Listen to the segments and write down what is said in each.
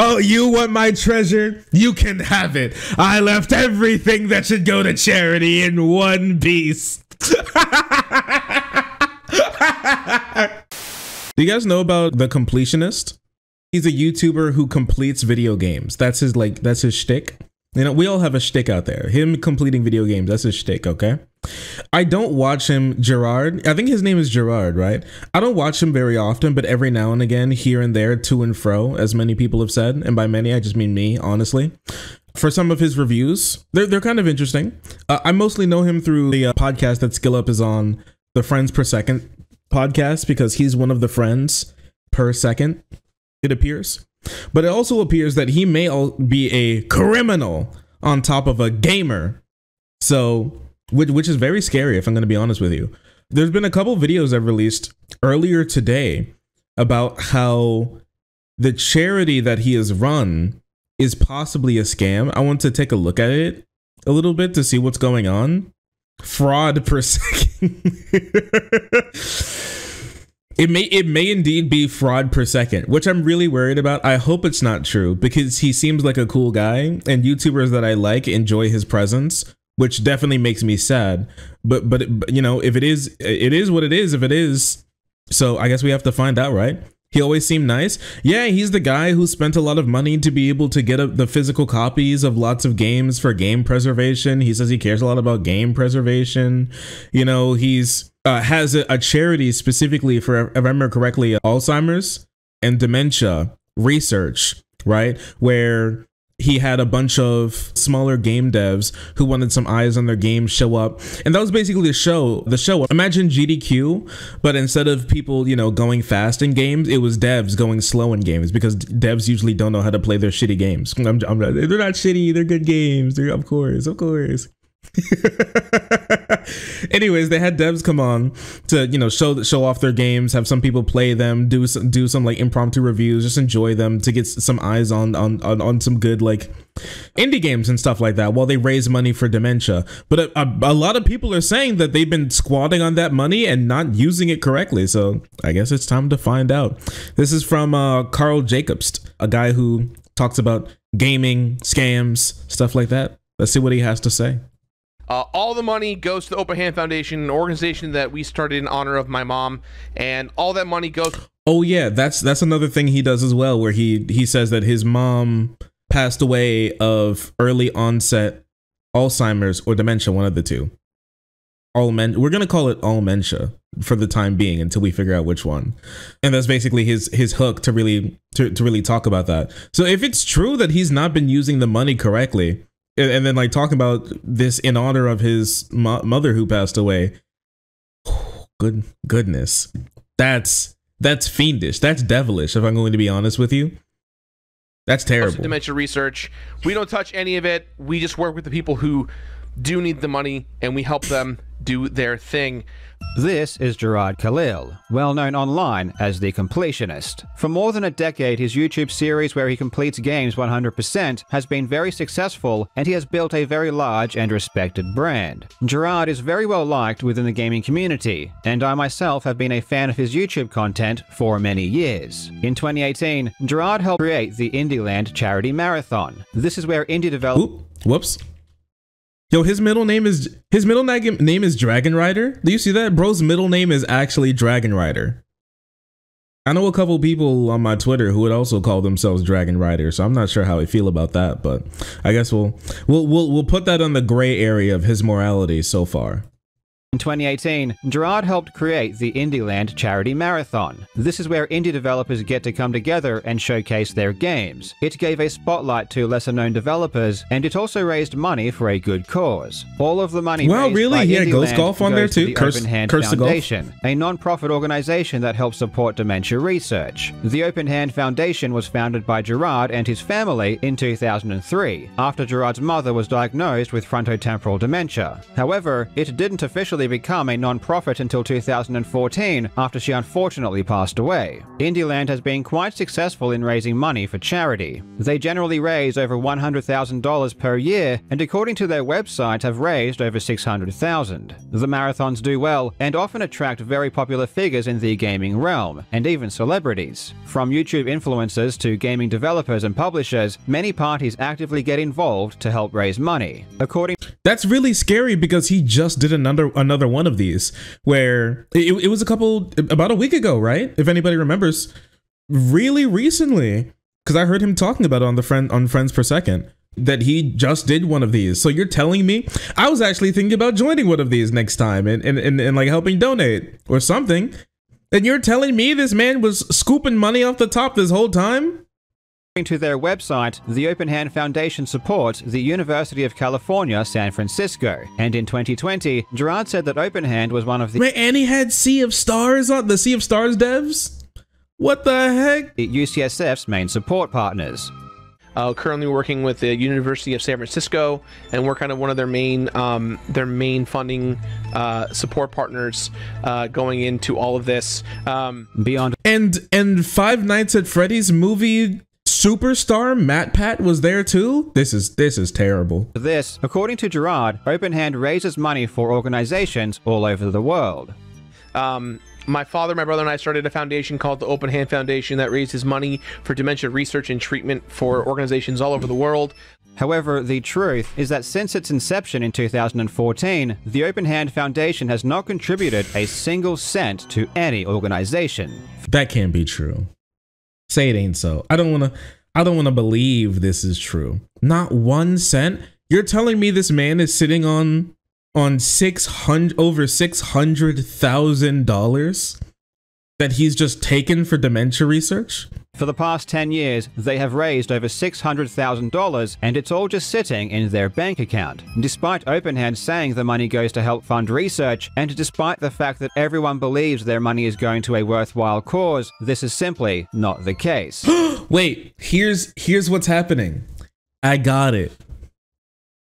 Oh, you want my treasure? You can have it. I left everything that should go to charity in one piece. Do you guys know about the completionist? He's a YouTuber who completes video games. That's his like that's his shtick. You know, we all have a shtick out there. Him completing video games, that's his shtick, okay? I don't watch him, Gerard. I think his name is Gerard, right? I don't watch him very often, but every now and again, here and there, to and fro, as many people have said. And by many, I just mean me, honestly. For some of his reviews, they're, they're kind of interesting. Uh, I mostly know him through the uh, podcast that Skill Up is on, the Friends Per Second podcast, because he's one of the friends per second, it appears. But it also appears that he may be a criminal on top of a gamer. So, which, which is very scary if I'm going to be honest with you. There's been a couple videos I've released earlier today about how the charity that he has run is possibly a scam. I want to take a look at it a little bit to see what's going on. Fraud per second. It may it may indeed be fraud per second, which I'm really worried about. I hope it's not true because he seems like a cool guy and YouTubers that I like enjoy his presence, which definitely makes me sad. But but, but you know, if it is it is what it is if it is. So I guess we have to find out, right? He always seemed nice. Yeah, he's the guy who spent a lot of money to be able to get a, the physical copies of lots of games for game preservation. He says he cares a lot about game preservation. You know, he's uh, has a, a, charity specifically for, if I remember correctly, Alzheimer's and dementia research, right? Where he had a bunch of smaller game devs who wanted some eyes on their game show up. And that was basically the show the show. Imagine gdq but instead of people you know going fast in games it was devs going slow in games because devs usually don't know how to play their shitty games. I'm, I'm, they're not shitty they're good games they're, of course of course Anyways, they had devs come on to you know show show off their games, have some people play them, do some do some like impromptu reviews, just enjoy them to get some eyes on on on, on some good like indie games and stuff like that while they raise money for dementia. But a, a, a, lot of people are saying that they've been squatting on that money and not using it correctly. So I guess it's time to find out. This is from uh, Karl Jacobs, a guy who talks about gaming, scams, stuff like that. Let's see what he has to say. Uh, all the money goes to the Open Hand Foundation, an organization that we started in honor of my mom, and all that money goes. Oh yeah, that's that's another thing he does as well, where he he says that his mom passed away of early onset Alzheimer's or dementia, one of the two. All men, we're gonna call it all dementia for the time being until we figure out which one. And that's basically his his hook to really to, to really talk about that. So if it's true that he's not been using the money correctly, and then like talking about this in honor of his mo- mother who passed away. Good goodness, that's that's fiendish. That's devilish. If I'm going to be honest with you, that's terrible. Dementia research. We don't touch any of it. We just work with the people who do need the money, and we help them do their thing. This is Gerard Khalil, well known online as The Completionist. For more than a decade, his YouTube series where he completes games 100% has been very successful and he has built a very large and respected brand. Gerard is very well liked within the gaming community, and I myself have been a fan of his YouTube content for many years. In 2018, Gerard helped create the Indieland Charity Marathon. This is where indie developers... Whoops. Yo, his middle name is his middle name is Dragon Rider. Do you see that? Bro's middle name is actually Dragon Rider. I know a couple people on my Twitter who would also call themselves Dragon Rider, so I'm not sure how I feel about that, but I guess we'll we'll we'll we'll put that on the gray area of his morality so far. In 2018, Gerard helped create the Indieland Charity Marathon. This is where indie developers get to come together and showcase their games. It gave a spotlight to lesser known developers, and it also raised money for a good cause. All of the money well, raised really? by He had Ghost Golf on there too? The Curse, Open Hand Curse Foundation, a non-profit organization that helps support dementia research. The Open Hand Foundation was founded by Gerard and his family in 2003, after Gerard's mother was diagnosed with frontotemporal dementia. However, it didn't officially officially become a non-profit until 2014 after she unfortunately passed away. Indieland has been quite successful in raising money for charity. They generally raise over $100,000 per year and according to their website have raised over 600,000. The marathons do well and often attract very popular figures in the gaming realm and even celebrities. From YouTube influencers to gaming developers and publishers, many parties actively get involved to help raise money. According That's really scary because he just did another another one of these where it, it was a couple about a week ago, right? If anybody remembers, really recently, because I heard him talking about it on the friend on Friends Per Second that he just did one of these. So you're telling me I was actually thinking about joining one of these next time and and, and, and like helping donate or something. And you're telling me this man was scooping money off the top this whole time? To their website, the Open Hand Foundation supports the University of California, San Francisco. And in 2020, Gerard said that Open Hand was one of the Man, and he had Sea of Stars on the Sea of Stars devs? What the heck? UCSF's main support partners. Uh, currently working with the University of San Francisco, and we're kind of one of their main um, their main funding uh, support partners uh, going into all of this. Um, Beyond And and Five Nights at Freddy's movie superstar MatPat was there too. This is this is terrible. this, according to Gerard, Open Hand raises money for organizations all over the world. um, my father, my brother, and I started a foundation called the Open Hand Foundation that raises money for dementia research and treatment for organizations all over the world. However, the truth is that since its inception in 2014, the Open Hand Foundation has not contributed a single cent to any organization. That can't be true. Say it ain't so. I don't want to I don't want to believe this is true. Not 1 cent. You're telling me this man is sitting on on 600 over $600,000 that he's just taken for dementia research? For the past 10 years, they have raised over $600,000 and it's all just sitting in their bank account. Despite OpenHand saying the money goes to help fund research, and despite the fact that everyone believes their money is going to a worthwhile cause, this is simply not the case. Wait, here's here's what's happening. I got it.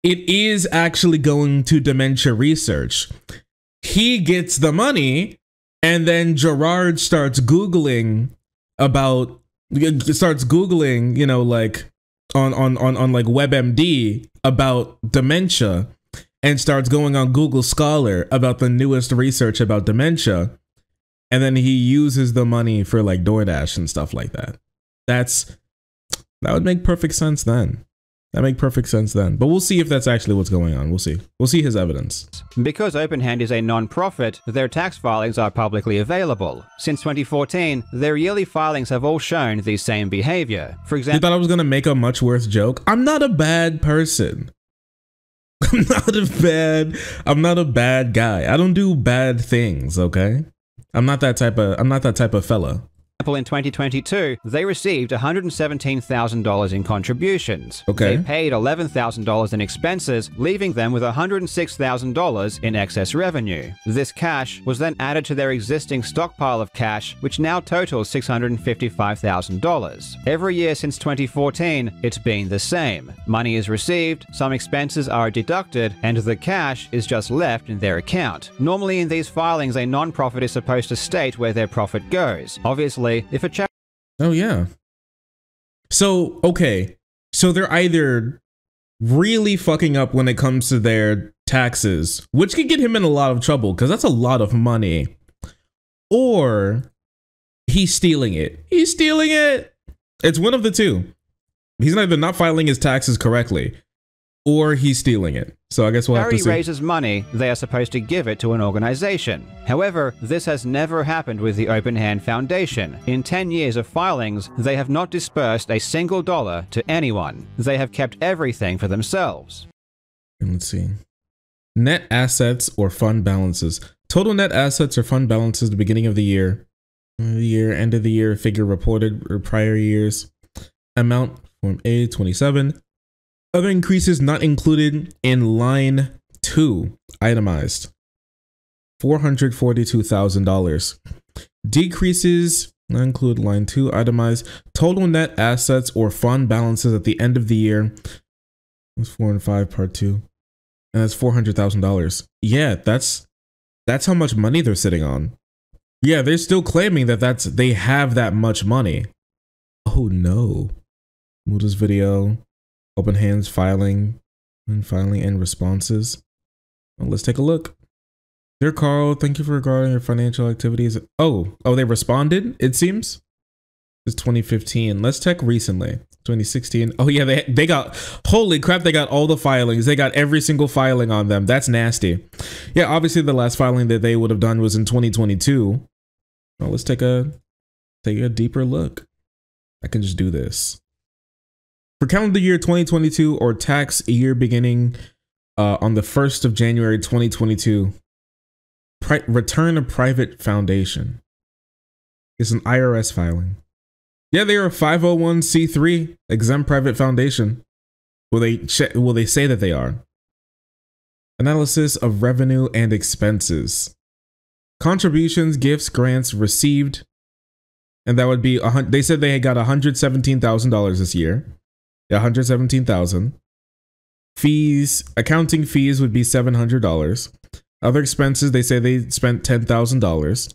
It is actually going to dementia research. He gets the money and then Gerard starts googling about starts googling, you know, like on on on on like WebMD about dementia and starts going on Google Scholar about the newest research about dementia. And then he uses the money for like DoorDash and stuff like that. That's that would make perfect sense then. That make perfect sense then. But we'll see if that's actually what's going on. We'll see. We'll see his evidence. Because OpenHand is a non-profit, their tax filings are publicly available. Since 2014, their yearly filings have all shown the same behavior. For example- You thought I was gonna make a much worse joke? I'm not a bad person. I'm not a bad. I'm not a bad guy. I don't do bad things. Okay. I'm not that type of. I'm not that type of fella. In 2022, they received $117,000 in contributions. Okay. They paid $11,000 in expenses, leaving them with $106,000 in excess revenue. This cash was then added to their existing stockpile of cash, which now totals $655,000. Every year since 2014, it's been the same. Money is received, some expenses are deducted, and the cash is just left in their account. Normally in these filings, a non-profit is supposed to state where their profit goes. Obviously, if a charity Oh yeah. So okay, so they're either really fucking up when it comes to their taxes, which could get him in a lot of trouble because that's a lot of money, or he's stealing it. He's stealing it. It's one of the two. He's either not filing his taxes correctly, or he's stealing it. So I guess we'll have to see. raises money, they are supposed to give it to an organization. However, this has never happened with the Open Hand Foundation. In 10 years of filings, they have not dispersed a single dollar to anyone. They have kept everything for themselves. And let's see. Net assets or fund balances. Total net assets or fund balances at the beginning of the year. Uh, the year, end of the year figure reported or prior years. Amount form A 27. Other increases not included in line 2 itemized. $442,000. Decreases not include line 2 itemized. Total net assets or fund balances at the end of the year. That's 4 and 5 part 2 and that's four hundred thousand dollars. Yeah, that's That's how much money they're sitting on. Yeah, they're still claiming that that's they have that much money. Oh no. Mooda's video, open hands filing, and filing and responses. Well, let's take a look. Dear Karl, thank you for regarding your financial activities. Oh, oh, they responded, it seems. It's 2015. Let's check recently. 2016. Oh yeah, they they got holy crap, they got all the filings. They got every single filing on them. That's nasty. Yeah, obviously the last filing that they would have done was in 2022. Well, let's take a take a deeper look. I can just do this. For calendar year 2022 or tax year beginning uh, on the 1st of January 2022, pri- return a private foundation. It's an IRS filing. Yeah, they are a 501c3 exempt private foundation. Will they che- will they say that they are? Analysis of revenue and expenses. Contributions, gifts, grants received. And that would be a hun- they said they had got $117,000 this year. Yeah, 117,000. Fees, accounting fees would be $700. Other expenses, they say they spent $10,000.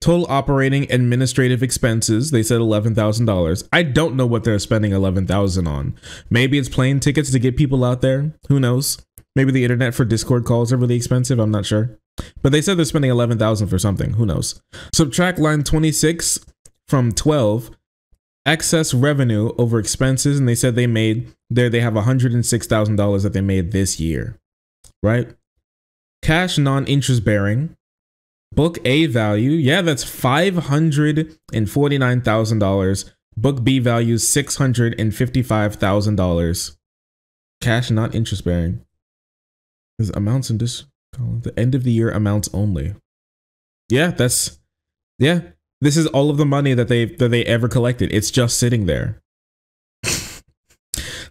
Total operating administrative expenses, they said $11,000. I don't know what they're spending 11,000 on. Maybe it's plane tickets to get people out there. Who knows? Maybe the internet for Discord calls are really expensive, I'm not sure. But they said they're spending 11,000 for something. Who knows? Subtract line 26 from 12 excess revenue over expenses and they said they made there they have $106,000 that they made this year. Right? Cash non-interest bearing Book A value, yeah, that's $549,000. Book B value $655,000. Cash not interest bearing. There's amounts in this. The end of the year amounts only. Yeah, that's yeah. This is all of the money that they that they ever collected. It's just sitting there.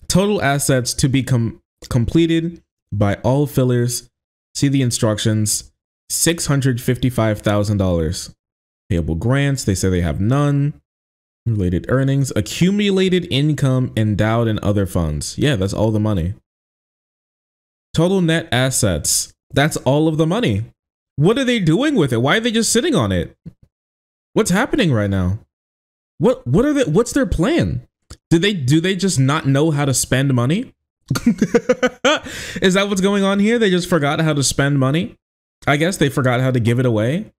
Total assets to be com- completed by all fillers. See the instructions. $655,000. Payable grants, they say they have none. Related earnings, accumulated income endowed and other funds. Yeah, that's all the money. Total net assets, that's all of the money. What are they doing with it? Why are they just sitting on it? What's happening right now? What what are they what's their plan? Do they do they just not know how to spend money? Is that what's going on here? They just forgot how to spend money? I guess they forgot how to give it away.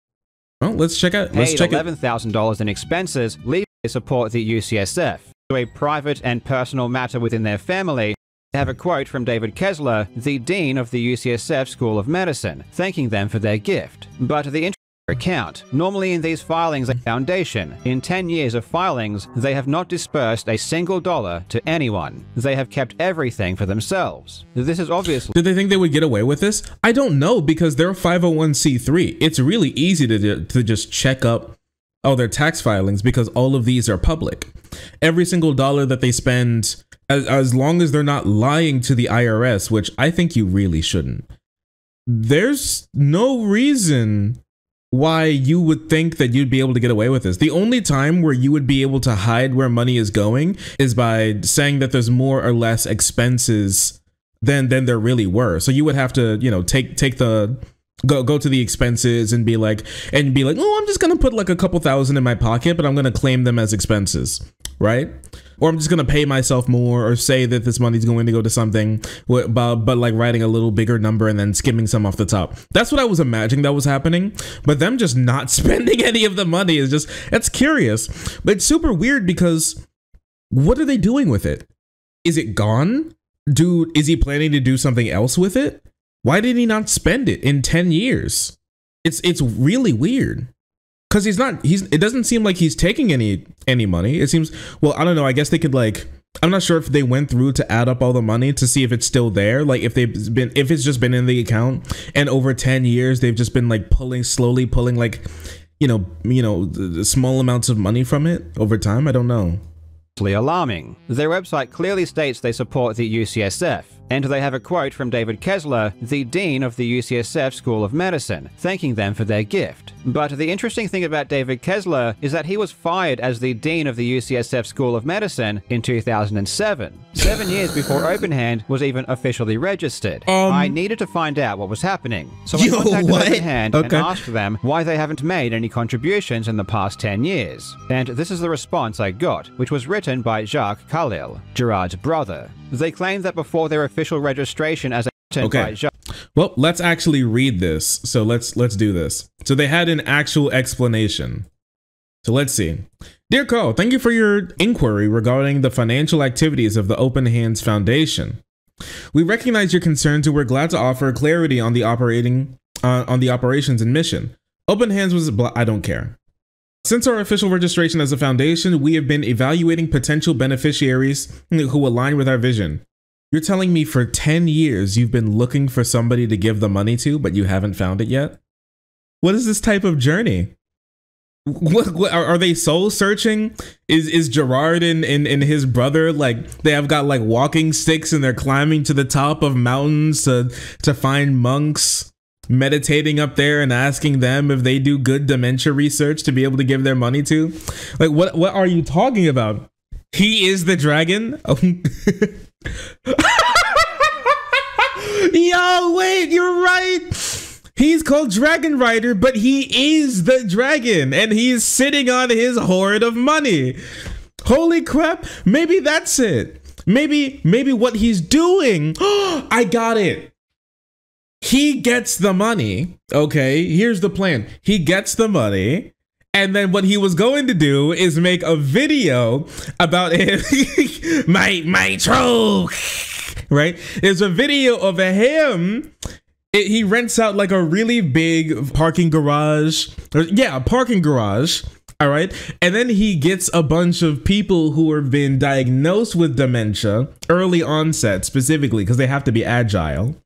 Well, let's check out. Let's check it. $11,000 in expenses, to support the UCSF. To a private and personal matter within their family, have a quote from David Kessler, the Dean of the UCSF School of Medicine, thanking them for their gift. But the account. Normally in these filings a foundation. In 10 years of filings, they have not dispersed a single dollar to anyone. They have kept everything for themselves. This is obviously Did they think they would get away with this? I don't know because they're 501c3. It's really easy to, to just check up oh their tax filings because all of these are public. Every single dollar that they spend as, as long as they're not lying to the IRS, which I think you really shouldn't. There's no reason why you would think that you'd be able to get away with this. The only time where you would be able to hide where money is going is by saying that there's more or less expenses than than there really were. So you would have to, you know, take take the go go to the expenses and be like and be like, "Oh, I'm just going to put like a couple thousand in my pocket, but I'm going to claim them as expenses." Right? Or I'm just to pay myself more or say that this money's going to go to something but, but like writing a little bigger number and then skimming some off the top. That's what I was imagining that was happening, but them just not spending any of the money is just it's curious. But it's super weird because what are they doing with it? Is it gone? Dude, is he planning to do something else with it? Why did he not spend it in 10 years? It's it's really weird. Cuz he's not he's it doesn't seem like he's taking any any money. It seems well, I don't know. I guess they could like I'm not sure if they went through to add up all the money to see if it's still there, like if they've been if it's just been in the account and over 10 years they've just been like pulling slowly pulling like you know, you know, small amounts of money from it over time. I don't know. alarming. Their website clearly states they support the UCSF, and they have a quote from David Kessler, the Dean of the UCSF School of Medicine, thanking them for their gift. But the interesting thing about David Kessler is that he was fired as the dean of the UCSF School of Medicine in 2007, seven years before OpenHand was even officially registered. Um, I needed to find out what was happening, so I Yo, contacted what? OpenHand and Okay. asked them why they haven't made any contributions in the past 10 years. And this is the response I got, which was written by Jacques Khalil, Gerard's brother. They claim that before their official registration as a Okay. Well, let's actually read this. So let's let's do this. So they had an actual explanation. So let's see. Dear Karl, thank you for your inquiry regarding the financial activities of the Open Hands Foundation. We recognize your concerns and we're glad to offer clarity on the operating uh, on the operations and mission. Open Hands was I don't care. Since our official registration as a foundation, we have been evaluating potential beneficiaries who align with our vision. You're telling me for 10 years you've been looking for somebody to give the money to, but you haven't found it yet? What is this type of journey? What, what are, they soul searching? Is is Gerard and, and and his brother like they have got like walking sticks and they're climbing to the top of mountains to to find monks meditating up there and asking them if they do good dementia research to be able to give their money to? Like what what are you talking about? He is the dragon? Oh. Yo, wait, you're right. He's called Dragon Rider, but he is the dragon and he's sitting on his hoard of money. Holy crap, maybe that's it. Maybe maybe what he's doing. I got it. He gets the money. Okay, here's the plan. He gets the money. And then what he was going to do is make a video about him, my my troll, right? There's a video of him. It, he rents out like a really big parking garage. Or, yeah, a parking garage. All right. And then he gets a bunch of people who have been diagnosed with dementia, early onset specifically, because they have to be agile.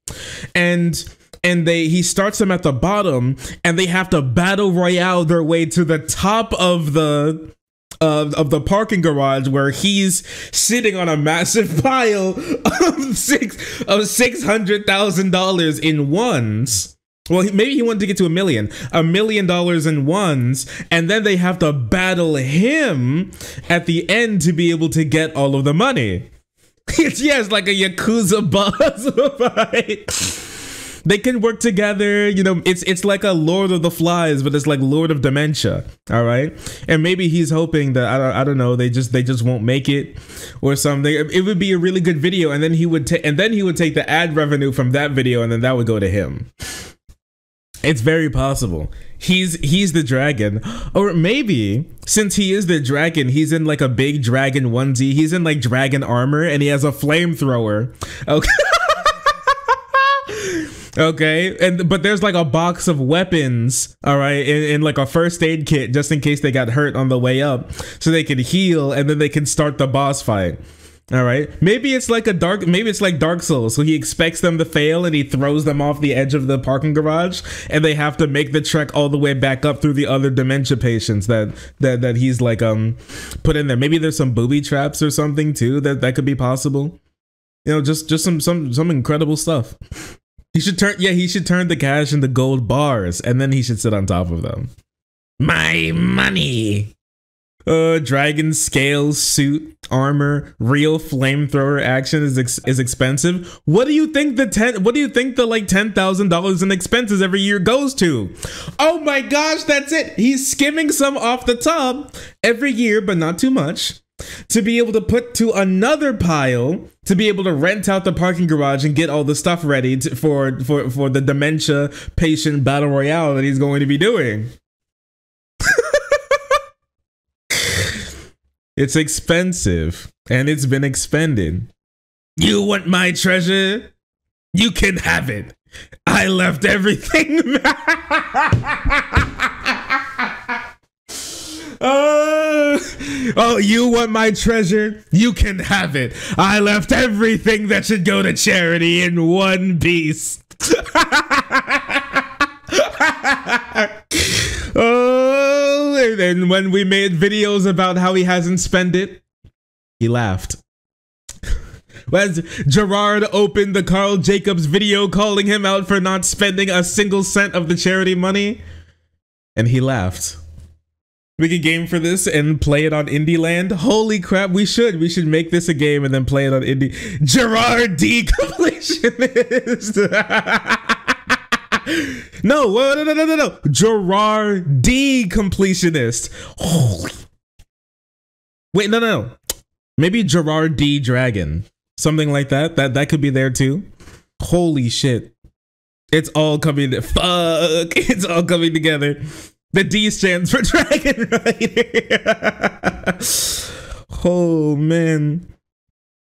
And and they he starts them at the bottom and they have to battle royale their way to the top of the of, of the parking garage where he's sitting on a massive pile of six of six hundred thousand dollars in ones. Well, maybe he wanted to get to a million, a million dollars in ones, and then they have to battle him at the end to be able to get all of the money. It's it's like a yakuza boss. They can work together, you know. It's it's like a Lord of the Flies, but it's like Lord of Dementia. All right, and maybe he's hoping that I don't, I don't know. They just they just won't make it, or something. It would be a really good video, and then he would take and then he would take the ad revenue from that video, and then that would go to him. It's very possible. He's he's the dragon. Or maybe since he is the dragon, he's in like a big dragon onesie. He's in like dragon armor and he has a flamethrower. Okay. Okay, and but there's like a box of weapons, all right, in, in like a first aid kit just in case they got hurt on the way up, so they can heal and then they can start the boss fight. All right, maybe it's like a dark, maybe it's like Dark Souls. So he expects them to fail and he throws them off the edge of the parking garage, and they have to make the trek all the way back up through the other dementia patients that that that he's like um put in there. Maybe there's some booby traps or something too that that could be possible. You know, just just some some some incredible stuff. He should turn yeah, he should turn the cash into gold bars and then he should sit on top of them. My money. Uh dragon scale suit armor real flamethrower action is ex- is expensive. What do you think the 10 what do you think the like $10,000 in expenses every year goes to? Oh my gosh, that's it. He's skimming some off the top every year but not too much to be able to put to another pile to be able to rent out the parking garage and get all the stuff ready to, for for for the dementia patient battle royale that he's going to be doing. It's expensive and it's been expended. You want my treasure? You can have it. I left everything. Uh, oh, you want my treasure? You can have it. I left everything that should go to charity in one piece. oh, and then when we made videos about how he hasn't spent it, he laughed. As Gerard opened the Karl Jacobs video calling him out for not spending a single cent of the charity money, and he laughed. We could game for this and play it on Indieland. Holy crap, we should. We should make this a game and then play it on Indie. Gerard D completionist. No, no, no, no, no, no. Gerard D completionist. Wait, no, no, no. Maybe Gerard D Dragon. Something like that. That that could be there too. Holy shit. It's all coming fuck. It's all coming together. The D stands for Dragon Rider. oh man.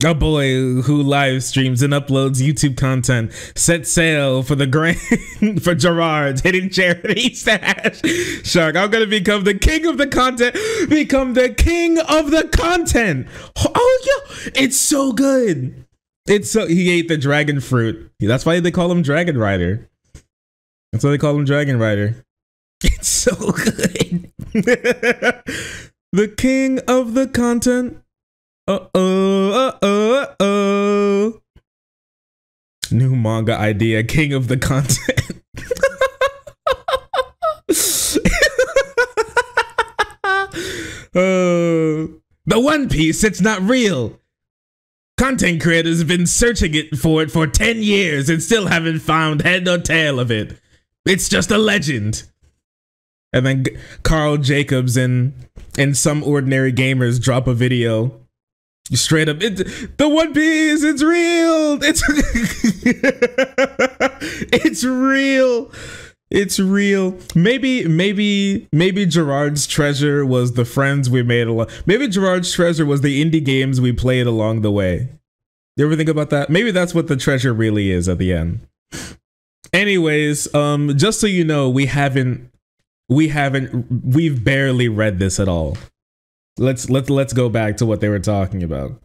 A boy who live streams and uploads YouTube content set sail for the grand for Gerard's hidden charity stash. Shark, I'm gonna become the king of the content. Become the king of the content. Oh yeah, it's so good. It's so he ate the dragon fruit. That's why they call him Dragon Rider. That's why they call him Dragon Rider. It's so good. the king of the content. Uh oh, uh oh, uh oh. New manga idea, king of the content. uh, the One Piece, it's not real. Content creators have been searching it for it for 10 years and still haven't found head or tail of it. It's just a legend and then Karl Jacobs and and some ordinary gamers drop a video straight up it, the one piece it's real. It's it's real. It's real. Maybe maybe maybe gerard's treasure was the friends we made along maybe gerard's treasure was the indie games we played along the way. You ever think about that? Maybe that's what the treasure really is at the end. Anyways um just so you know we haven't we haven't we've barely read this at all. Let's let's let's go back to what they were talking about.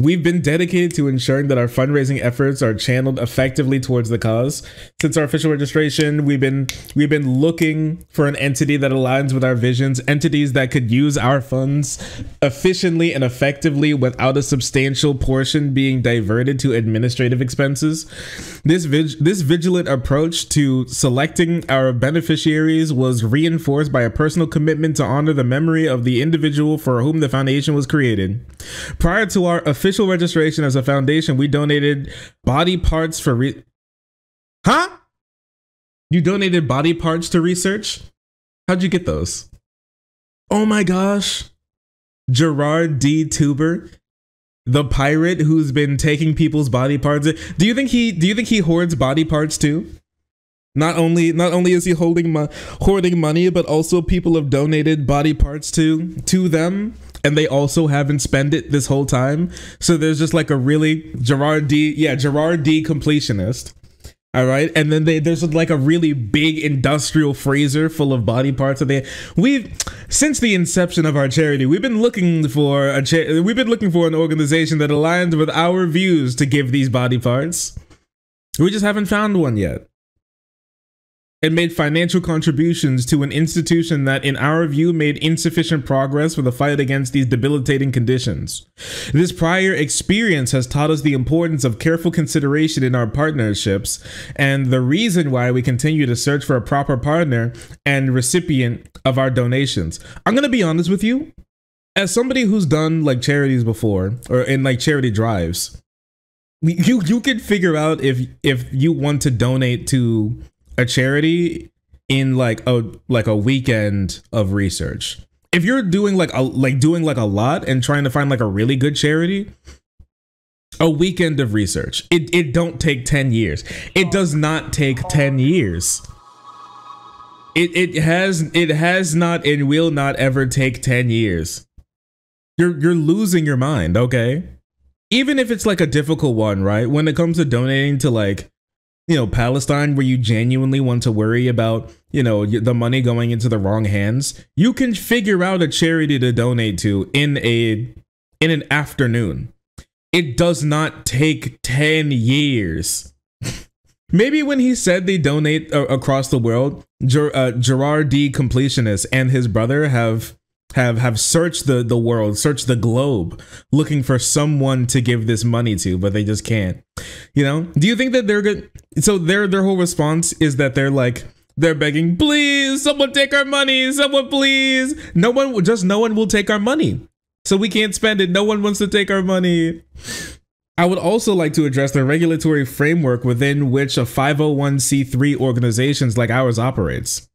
We've been dedicated to ensuring that our fundraising efforts are channeled effectively towards the cause. Since our official registration, we've been we've been looking for an entity that aligns with our visions, entities that could use our funds efficiently and effectively without a substantial portion being diverted to administrative expenses. This vig- this vigilant approach to selecting our beneficiaries was reinforced by a personal commitment to honor the memory of the individual for whom the foundation was created. Prior to our official official registration as a foundation, we donated body parts for re- Huh? You donated body parts to research? How'd you get those? Oh my gosh. Gerard D. Tuber, the pirate who's been taking people's body parts. Do you think he do you think he hoards body parts too? Not only not only is he holding mo- hoarding money, but also people have donated body parts to to them and they also haven't spent it this whole time. So there's just like a really Gerard D, yeah, Gerard D completionist. All right, and then they, there's like a really big industrial freezer full of body parts. That they we've since the inception of our charity, we've been looking for a cha- we've been looking for an organization that aligns with our views to give these body parts. We just haven't found one yet and made financial contributions to an institution that, in our view, made insufficient progress for the fight against these debilitating conditions. This prior experience has taught us the importance of careful consideration in our partnerships and the reason why we continue to search for a proper partner and recipient of our donations. I'm going to be honest with you. As somebody who's done like charities before or in like charity drives, you you can figure out if if you want to donate to a charity in like a like a weekend of research. If you're doing like a like doing like a lot and trying to find like a really good charity, a weekend of research. It it don't take 10 years. It does not take 10 years. It it has it has not and will not ever take 10 years. You're you're losing your mind, okay? Even if it's like a difficult one, right? When it comes to donating to like you know Palestine where you genuinely want to worry about you know the money going into the wrong hands you can figure out a charity to donate to in a in an afternoon. It does not take 10 years. Maybe when he said they donate across the world Ger- uh, gerard d. Completionist and his brother have have have searched the the world, searched the globe, looking for someone to give this money to, but they just can't. You know? Do you think that they're good? So their their whole response is that they're like They're begging, please, someone take our money, someone please. No one, just no one will take our money. So we can't spend it. No one wants to take our money. I would also like to address the regulatory framework within which a 501c3 organizations like ours operates.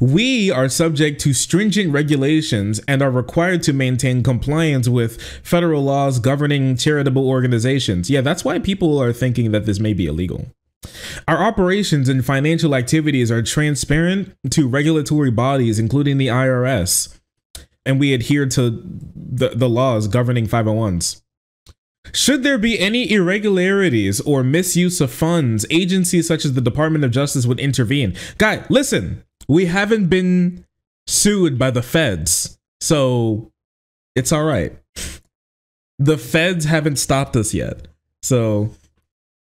We are subject to stringent regulations and are required to maintain compliance with federal laws governing charitable organizations. Yeah, that's why people are thinking that this may be illegal. Our operations and financial activities are transparent to regulatory bodies, including the IRS, and we adhere to the, the laws governing 501s. Should there be any irregularities or misuse of funds, agencies such as the Department of Justice would intervene. Guy, listen, we haven't been sued by the feds, so it's all right. The feds haven't stopped us yet, so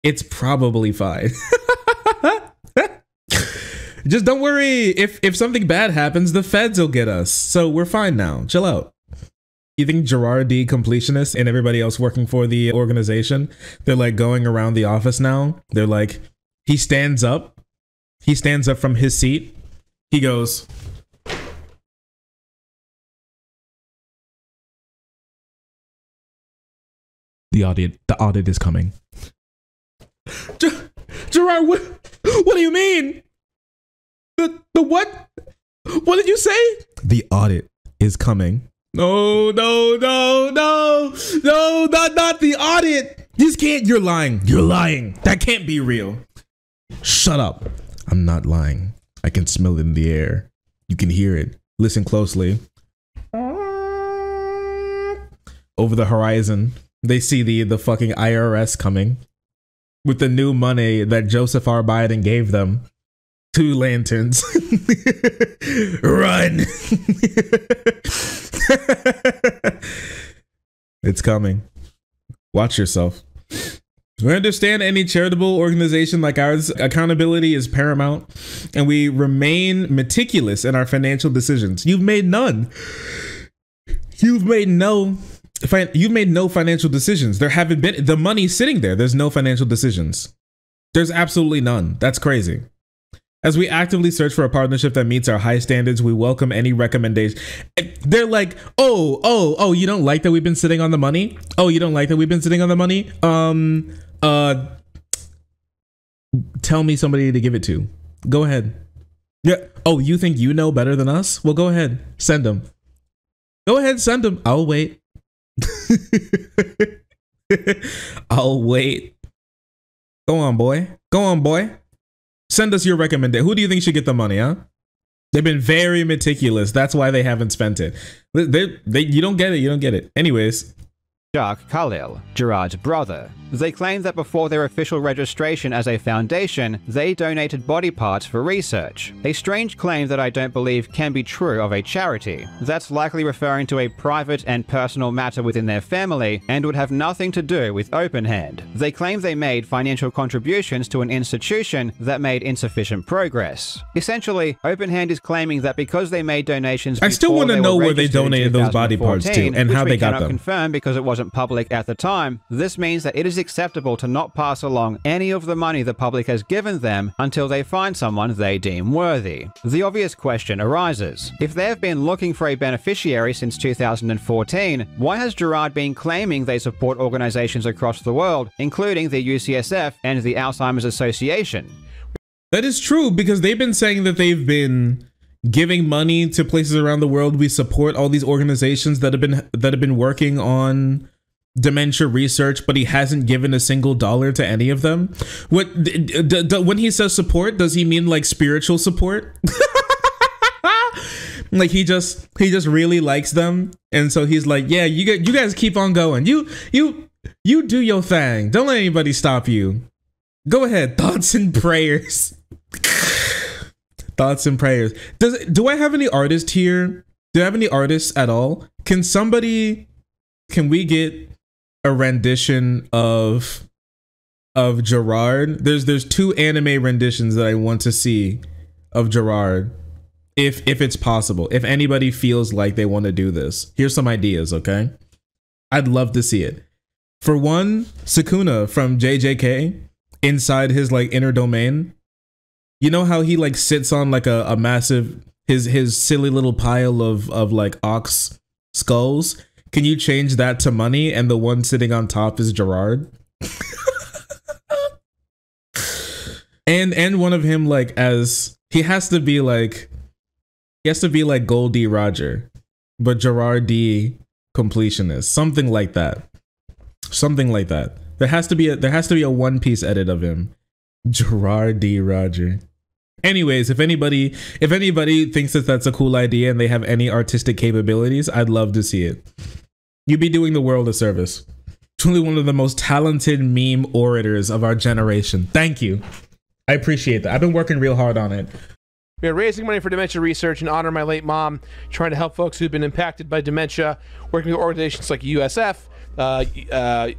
it's probably fine. Just don't worry. If if something bad happens, the feds will get us. So we're fine now. Chill out. You think Gerard D completionist and everybody else working for the organization, they're like going around the office now. They're like, he stands up. He stands up from his seat. He goes, The audit, the audit is coming. Gerard, what, what do you mean? The the what? What did you say? The audit is coming. No, no, no, no, no, not not the audit. This can't. You're lying. You're lying. That can't be real. Shut up. I'm not lying. Can smell it in the air. You can hear it. Listen closely. Over the horizon, they see the the fucking IRS coming with the new money that Joseph R. Biden gave them. Two lanterns. Run. it's coming. Watch yourself. We understand any charitable organization like ours, accountability is paramount, and we remain meticulous in our financial decisions. You've made none. You've made no you've made no financial decisions. There haven't been the money sitting there. There's no financial decisions. There's absolutely none. That's crazy. As we actively search for a partnership that meets our high standards, we welcome any recommendation. They're like, oh, oh, oh, you don't like that we've been sitting on the money? Oh, you don't like that we've been sitting on the money? Um, uh, tell me somebody to give it to. Go ahead. Yeah. Oh, you think you know better than us? Well, go ahead. Send them. Go ahead, send them. I'll wait. I'll wait. Go on, boy. Go on, boy. Send us your recommendation. Who do you think should get the money, huh? They've been very meticulous. That's why they haven't spent it. They, they, you don't get it. You don't get it. Anyways. Jacques Khalil, Gerard's brother, they claim that before their official registration as a foundation, they donated body parts for research. A strange claim that I don't believe can be true of a charity. That's likely referring to a private and personal matter within their family and would have nothing to do with OpenHand. They claim they made financial contributions to an institution that made insufficient progress. Essentially, OpenHand is claiming that because they made donations I still want to know where they donated those body parts to and how they got them. confirm because it wasn't public at the time, this means that it is acceptable to not pass along any of the money the public has given them until they find someone they deem worthy. The obvious question arises. If they have been looking for a beneficiary since 2014, why has Gerard been claiming they support organizations across the world, including the UCSF and the Alzheimer's Association? That is true because they've been saying that they've been giving money to places around the world. We support all these organizations that have been that have been working on dementia research, but he hasn't given a single dollar to any of them. What when he says support, does he mean like spiritual support? like he just he just really likes them, and so he's like, yeah, you get you guys keep on going. You you you do your thing. Don't let anybody stop you. Go ahead. Thoughts and prayers. Thoughts and prayers. Does do I have any artists here? Do I have any artists at all? Can somebody can we get a rendition of of Gerard. There's there's two anime renditions that I want to see of Gerard. If if it's possible. If anybody feels like they want to do this. Here's some ideas, okay? I'd love to see it. For one, Sukuna from JJK inside his like inner domain. You know how he like sits on like a, a massive his his silly little pile of of like ox skulls. Can you change that to money and the one sitting on top is Gerard? and and one of him like as he has to be like he has to be like Gol D. Roger, but Gerard D completionist, something like that, something like that. There has to be a there has to be a one piece edit of him, Gerard D Roger. Anyways, if anybody if anybody thinks that that's a cool idea and they have any artistic capabilities, I'd love to see it. You'd be doing the world a service. Truly one of the most talented meme orators of our generation. Thank you. I appreciate that. I've been working real hard on it. We are raising money for dementia research in honor of my late mom, trying to help folks who've been impacted by dementia, working with organizations like USF, uh, uh,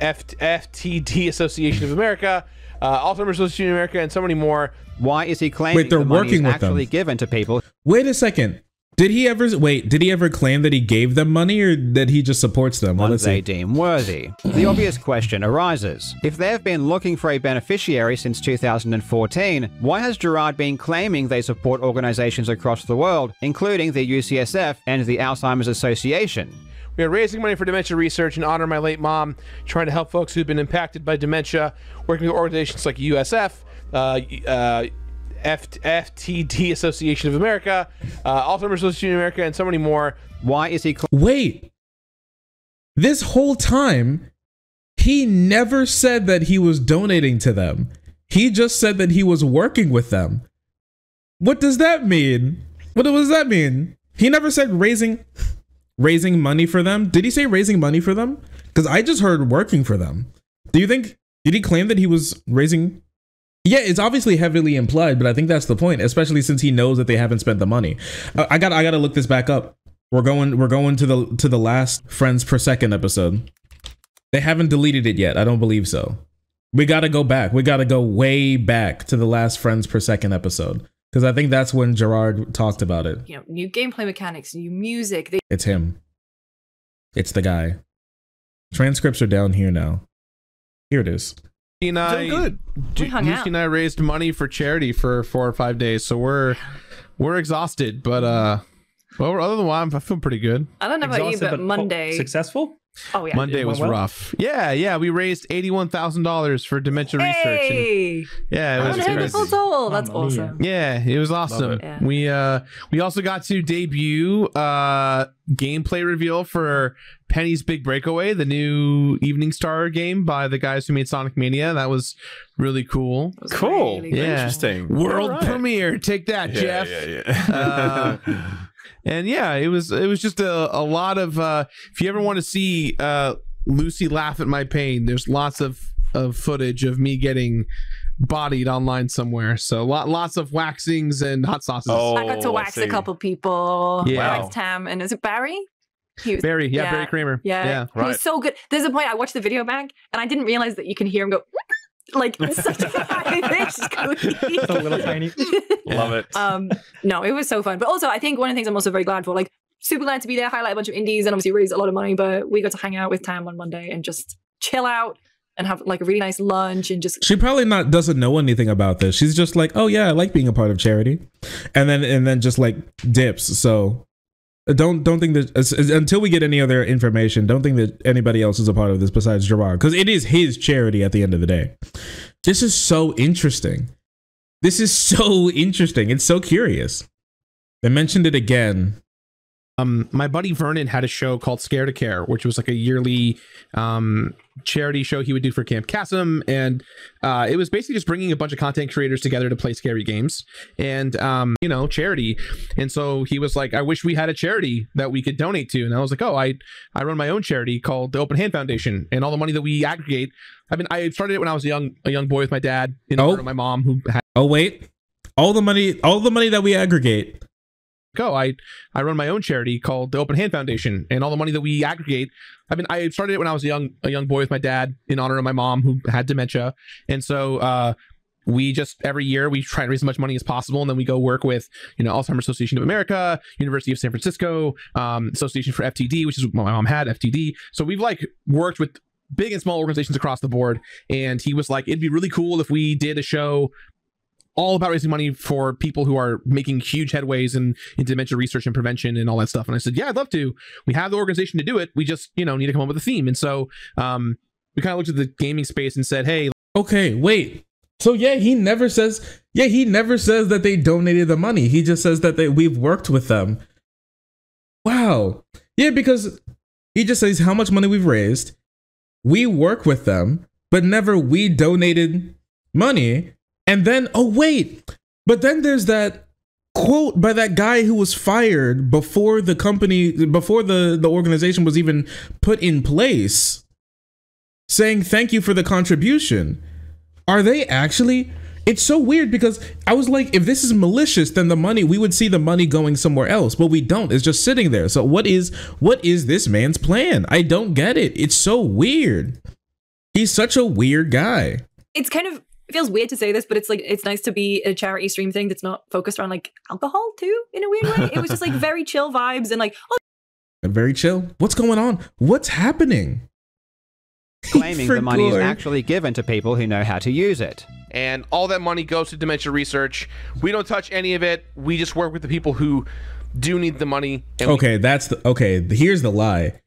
F- FTD Association of America, uh, Alzheimer's Association of America, and so many more. Why is he claiming Wait, they're the money working is with them. actually given to people Wait a second. Did he ever wait? Did he ever claim that he gave them money, or that he just supports them? Well, ones they deem worthy. The obvious question arises. If they have been looking for a beneficiary since 2014, why has Jirard been claiming they support organizations across the world, including the UCSF and the Alzheimer's Association? We are raising money for dementia research in honor of my late mom, trying to help folks who've been impacted by dementia, working with organizations like USF, uh, uh, FTD Association of America, uh, Alzheimer's Association of America, and so many more. Why is he cl- Wait. This whole time, he never said that he was donating to them. He just said that he was working with them. What does that mean? What does that mean? He never said raising raising money for them. Did he say raising money for them? Because I just heard working for them. Do you think did he claim that he was raising yeah, it's obviously heavily implied, but I think that's the point, especially since he knows that they haven't spent the money. I, I got I got to look this back up. We're going we're going to the to the last friends per second episode. They haven't deleted it yet. I don't believe so. We got to go back. We got to go way back to the last friends per second episode because I think that's when Jirard talked about it. You know, new gameplay mechanics, new music. They It's him. It's the guy. Transcripts are down here now. Here it is. Lucy and I, good. Ju- We hung Lucy out. and I raised money for charity for four or five days, so we're we're exhausted, but uh, well, other than that, I'm, I feel pretty good. I don't know about you, Exhausted, but po- Monday. successful. Oh yeah. Monday was well? rough. Yeah, yeah, we raised eighty-one thousand dollars for dementia research. And, yeah, it was want to hear crazy. the. That's mia. awesome. Yeah, it was awesome. it. Yeah. We uh we also got to debut uh gameplay reveal for Penny's Big Breakaway, the new Evening Star game by the guys who made Sonic Mania. That was really cool. Was Cool. really Yeah. Interesting. World All right. premiere. Take that, Yeah, Jeff. yeah, yeah. And yeah, it was it was just a, a lot of uh if you ever want to see uh Lucy laugh at my pain, there's lots of of footage of me getting bodied online somewhere. So lot, lots of waxings and hot sauces. Oh, I got to wax a couple people. Yeah. Wow. waxed Tam, and is it Barry? He was, Barry, yeah, yeah, Barry Kramer. Yeah, Yeah. he right. was so good. There's a point I watched the video back, and I didn't realize that you can hear him go. Like it's such a It's a little tiny. Love it. um no it was so fun but also i think one of the things i'm also very glad for like super glad to be there highlight a bunch of indies and obviously raise a lot of money but we got to hang out with tam on monday and just chill out and have like a really nice lunch and just She probably not doesn't know anything about this. She's just like, "Oh yeah, I like being a part of charity." And then and then just like dips. So don't don't think that until we get any other information, don't think that anybody else is a part of this besides Jirard cuz it is his charity at the end of the day. This is so interesting. This is so interesting. It's so curious. They mentioned it again. Um, my buddy Vernon had a show called Scare to Care, which was like a yearly um, charity show he would do for Camp Cassim, and uh, it was basically just bringing a bunch of content creators together to play scary games and um, you know charity. And so he was like, "I wish we had a charity that we could donate to." And I was like, "Oh, I I run my own charity called the Open Hand Foundation, and all the money that we aggregate." I mean, I started it when I was a young a young boy with my dad in Oh. my mom who had Oh wait. All the money all the money that we aggregate go. I I run my own charity called the Open Hand Foundation, and all the money that we aggregate. I mean, I started it when I was a young a young boy with my dad in honor of my mom who had dementia, and so uh, we just every year we try and raise as much money as possible, and then we go work with you know Alzheimer's Association of America, University of San Francisco, um, Association for FTD, which is what my mom had FTD. So we've like worked with big and small organizations across the board, and he was like, it'd be really cool if we did a show all about raising money for people who are making huge headways in, in dementia research and prevention and all that stuff. And I said, yeah, I'd love to. We have the organization to do it. We just, you know, need to come up with a theme. And so um, we kind of looked at the gaming space and said, hey, Okay, wait. So yeah, he never says. Yeah, he never says that they donated the money. He just says that they we've worked with them. Wow. Yeah, because he just says how much money we've raised. We work with them, but never we donated money. And then oh wait, but then there's that quote by that guy who was fired before the company before the the organization was even put in place saying thank you for the contribution. Are they actually? It's so weird because I was like, if this is malicious, then the money we would see the money going somewhere else, but we don't. It's just sitting there. So what is what is this man's plan? I don't get it. It's so weird. He's such a weird guy. It's kind of feels weird to say this, but it's like it's nice to be a charity stream thing that's not focused around like alcohol too, in a weird way. It was just like very chill vibes and like, oh, Very chill. What's going on? What's happening? claiming the money is actually given to people who know how to use it. and all that money goes to dementia research. We don't touch any of it. We just work with the people who do need the money. And we- Okay, that's the okay. Here's the lie.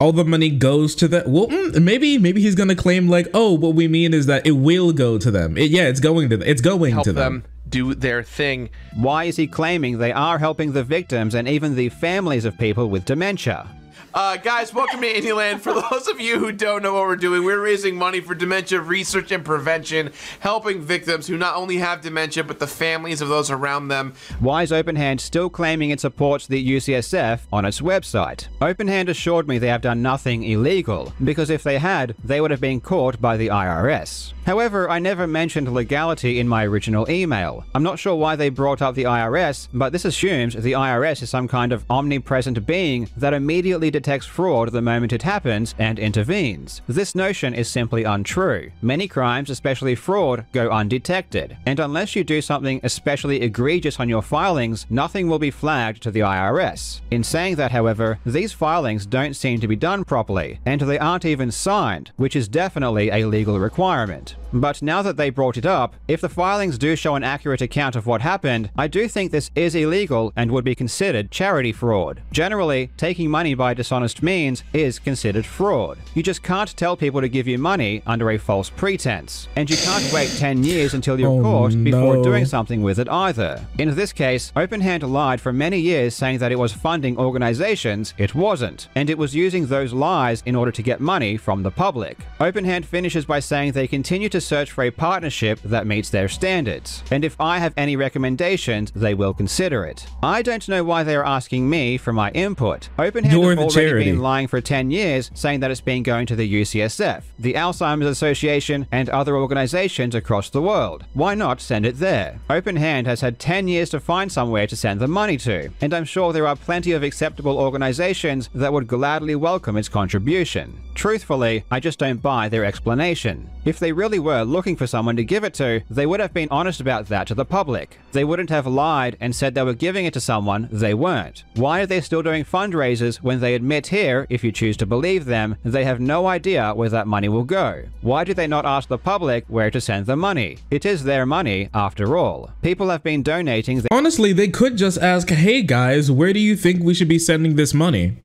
All the money goes to that. Well, mm, maybe maybe he's gonna claim like, oh, what we mean is that it will go to them. It, yeah, it's going to them. it's going help to them. them. do their thing. Why is he claiming they are helping the victims and even the families of people with dementia? Uh, guys, welcome to Indieland. For those of you who don't know what we're doing, we're raising money for dementia research and prevention, helping victims who not only have dementia, but the families of those around them. Why is OpenHand still claiming it supports the UCSF on its website? OpenHand assured me they have done nothing illegal, because if they had, they would have been caught by the IRS. However, I never mentioned legality in my original email. I'm not sure why they brought up the IRS, but this assumes the IRS is some kind of omnipresent being that immediately detects fraud the moment it happens and intervenes. This notion is simply untrue. Many crimes, especially fraud, go undetected, and unless you do something especially egregious on your filings, nothing will be flagged to the IRS. In saying that, however, these filings don't seem to be done properly, and they aren't even signed, which is definitely a legal requirement. But now that they brought it up, if the filings do show an accurate account of what happened, I do think this is illegal and would be considered charity fraud. Generally, taking money by dishonest means is considered fraud. You just can't tell people to give you money under a false pretense. And you can't wait 10 years until you're Oh, caught before no. doing something with it either. In this case, OpenHand lied for many years saying that it was funding organizations it wasn't, and it was using those lies in order to get money from the public. OpenHand finishes by saying they continue to search for a partnership that meets their standards, and if I have any recommendations, they will consider it. I don't know why they are asking me for my input. You're have already charity. been lying for 10 years, saying that it's been going to the UCSF, the Alzheimer's Association, and other organizations across the world. Why not send it there? OpenHand has had 10 years to find somewhere to send the money to, and I'm sure there are plenty of acceptable organizations that would gladly welcome its contribution. Truthfully, I just don't buy their explanation. If they really were looking for someone to give it to, they would have been honest about that to the public. They wouldn't have lied and said they were giving it to someone they weren't. Why are they still doing fundraisers when they admit here, if you choose to believe them, they have no idea where that money will go? Why do they not ask the public where to send the money? It is their money, after all. People have been donating Honestly, they could just ask, "Hey guys, where do you think we should be sending this money?"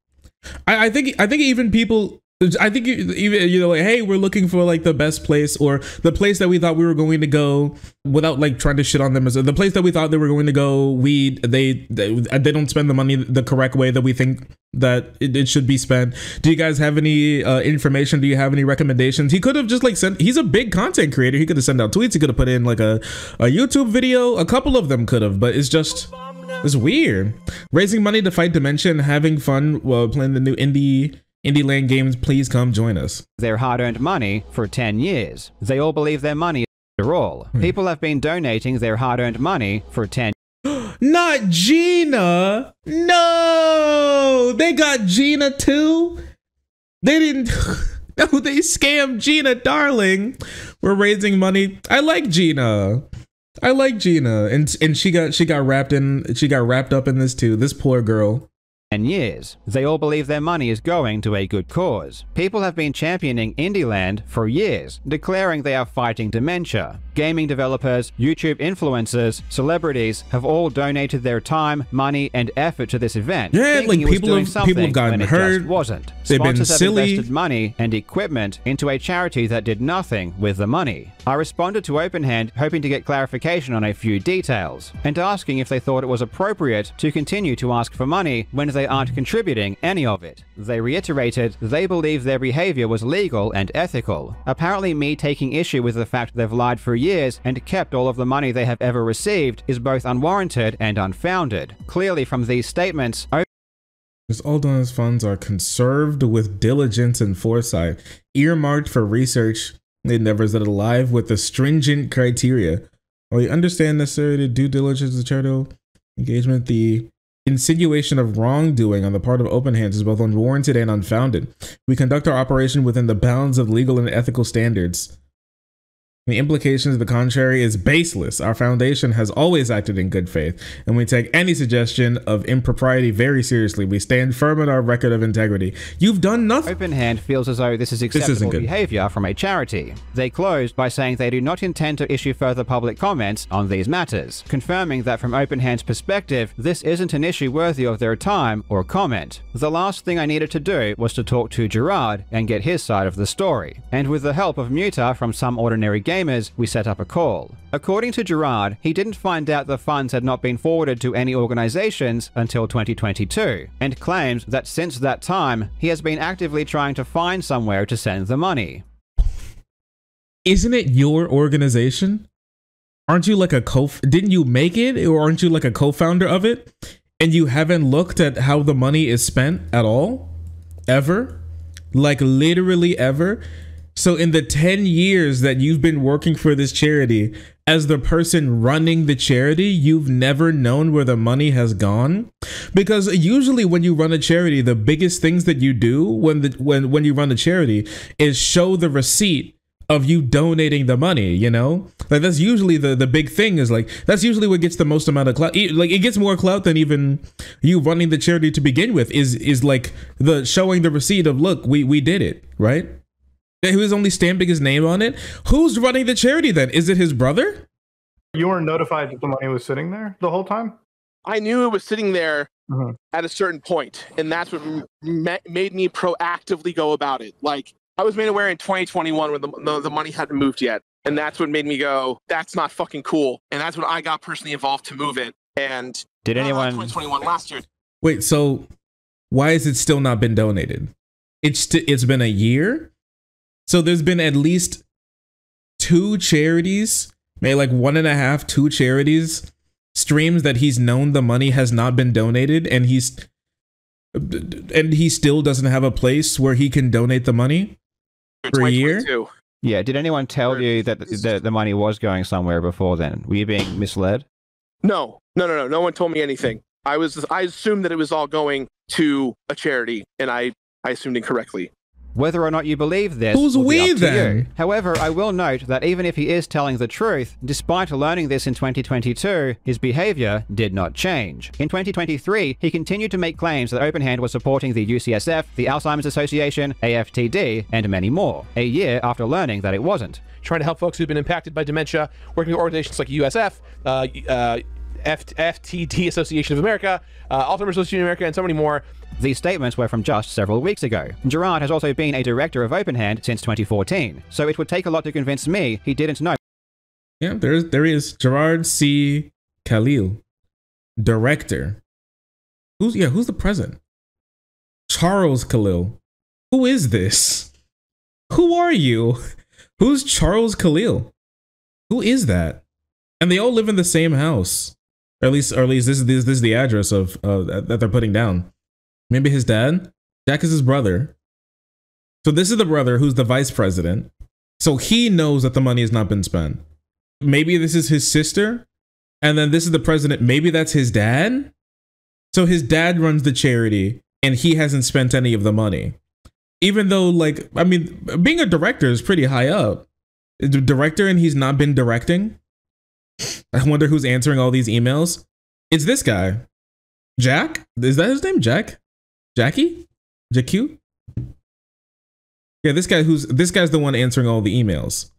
I, I think I think even people. I think you, even you know like hey we're looking for like the best place or the place that we thought we were going to go without like trying to shit on them. As the place that we thought they were going to go we they they, they don't spend the money the correct way that we think that it, it should be spent. Do you guys have any uh, information? Do you have any recommendations? He could have just like sent he's a big content creator. He could have sent out tweets. He could have put in like a, a youtube video. A couple of them could have but it's just it's weird. Raising money to fight dementia and having fun while playing the new indie indie land games please come join us. Their hard earned money for 10 years. They all believe their money is after all. Hmm. People have been donating their hard earned money for 10 not gina! No! They got gina too? They didn't no they scammed gina darling. We're raising money. I like gina. I like gina. And and she got she got wrapped in she got wrapped up in this too. This poor girl years. They all believe their money is going to a good cause. People have been championing Indieland for years, declaring they are fighting dementia. Gaming developers, YouTube influencers, celebrities have all donated their time, money, and effort to this event. Yeah, like, people doing have- people have something gotten hurt. Just wasn't. They've been Sponsors have silly. invested money and equipment into a charity that did nothing with the money. I responded to OpenHand hoping to get clarification on a few details and asking if they thought it was appropriate to continue to ask for money when they aren't contributing any of it. They reiterated they believe their behavior was legal and ethical. Apparently, me taking issue with the fact they've lied for years and kept all of the money they have ever received is both unwarranted and unfounded. Clearly, from these statements, all donors funds are conserved with diligence and foresight, earmarked for research endeavors that alive with the stringent criteria. We understand necessary to due diligence and charitable engagement, the insinuation of wrongdoing on the part of Open Hands is both unwarranted and unfounded. We conduct our operation within the bounds of legal and ethical standards. The implications of the contrary is baseless. Our foundation has always acted in good faith, and we take any suggestion of impropriety very seriously. We stand firm in our record of integrity. You've done nothing. OpenHand feels as though this is acceptable good. behavior from a charity. They closed by saying they do not intend to issue further public comments on these matters, confirming that from OpenHand's perspective, this isn't an issue worthy of their time or comment. The last thing I needed to do was to talk to Jirard and get his side of the story, and with the help of Muta from some ordinary gamers, we set up a call. According to Jirard, he didn't find out the funds had not been forwarded to any organizations until 2022, and claims that since that time, he has been actively trying to find somewhere to send the money. Isn't it your organization? Aren't you like a co? Didn't you make it, or aren't you like a co-founder of it? And you haven't looked at how the money is spent at all, ever, like literally ever. So in the 10 years that you've been working for this charity, as the person running the charity, you've never known where the money has gone? Because usually when you run a charity, the biggest things that you do when the when when you run a charity is show the receipt of you donating the money, you know? Like that's usually the the big thing is like that's usually what gets the most amount of clout. Like it gets more clout than even you running the charity to begin with is is like the showing the receipt of look, we we did it, right? Who is only stamping his name on it? Who's running the charity then? Is it his brother? You weren't notified that the money was sitting there the whole time? I knew it was sitting there Mhm. at a certain point, and that's what m- made me proactively go about it. Like I was made aware in 2021 when the, the the money hadn't moved yet, and that's what made me go, "That's not fucking cool." And that's when I got personally involved to move it. And Did anyone 2021 last year? Wait, so why has it still not been donated? It's st- it's been a year. So there's been at least two charities, maybe like one and a half, two charities streams that he's known the money has not been donated, and he's and he still doesn't have a place where he can donate the money. For a year? Yeah, did anyone tell Or- you that the, the money was going somewhere before then? Were you being misled? No, no, no, no. No one told me anything. I was I assumed that it was all going to a charity, and I I assumed incorrectly. Whether or not you believe this Who's will be we up to then? you. However, I will note that even if he is telling the truth, despite learning this in 2022, his behavior did not change. In 2023, he continued to make claims that OpenHand was supporting the UCSF, the Alzheimer's Association, AFTD, and many more, a year after learning that it wasn't. trying to help folks who've been impacted by dementia, working with organizations like USF, uh, uh, F- FTD Association of America, uh, Alzheimer's Association of America, and so many more. These statements were from just several weeks ago. Jirard has also been a director of OpenHand since 2014, so it would take a lot to convince me he didn't know Yeah, there is there he is Jirard C. Khalil, director. Who's yeah? Who's the president? Charles Khalil. Who is this? Who are you? Who's Charles Khalil? Who is that? And they all live in the same house. Or at least, or at least this is this, this is the address of uh, that they're putting down. Maybe his dad. Jack is his brother. So this is the brother who's the vice president. So he knows that the money has not been spent. Maybe this is his sister, and then this is the president. Maybe that's his dad. So his dad runs the charity, and he hasn't spent any of the money. Even though, like, I mean, being a director is pretty high up. Director, and he's not been directing. I wonder who's answering all these emails. It's this guy, Jack. Is that his name, Jack? Jackie? JQ? Yeah, this guy who's this guy's the one answering all the emails.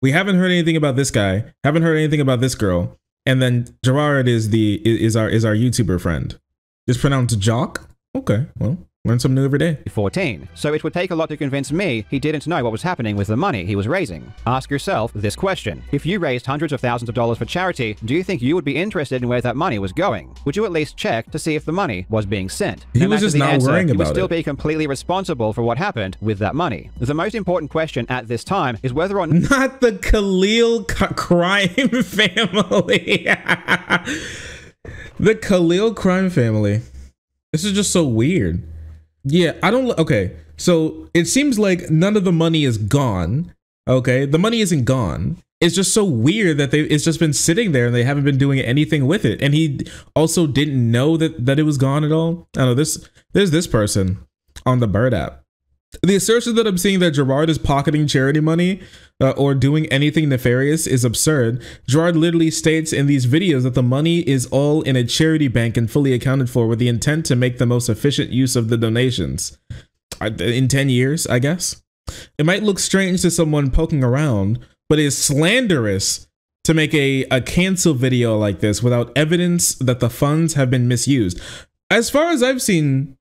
We haven't heard anything about this guy. Haven't heard anything about this girl. And then Jirard is the is our is our YouTuber friend. It's pronounced Jock. Okay, well, learn something new every day. 14, so it would take a lot to convince me he didn't know what was happening with the money he was raising. Ask yourself this question. If you raised hundreds of thousands of dollars for charity, do you think you would be interested in where that money was going? Would you at least check to see if the money was being sent? He No was just not answer, worrying you would still it. be completely responsible for what happened with that money. The most important question at this time is whether or not Not the Khalil crime family. the Khalil crime family. This is just so weird. Yeah, I don't. Okay, so it seems like none of the money is gone. Okay, the money isn't gone. It's just so weird that they it's just been sitting there and they haven't been doing anything with it. And he also didn't know that that it was gone at all. I don't know this. There's this person on the Bird app. The assertion that I'm seeing that Jirard is pocketing charity money uh, or doing anything nefarious is absurd. Jirard literally states in these videos that the money is all in a charity bank and fully accounted for with the intent to make the most efficient use of the donations. In 10 years, I guess. It might look strange to someone poking around, but it is slanderous to make a, a cancel video like this without evidence that the funds have been misused. As far as I've seen,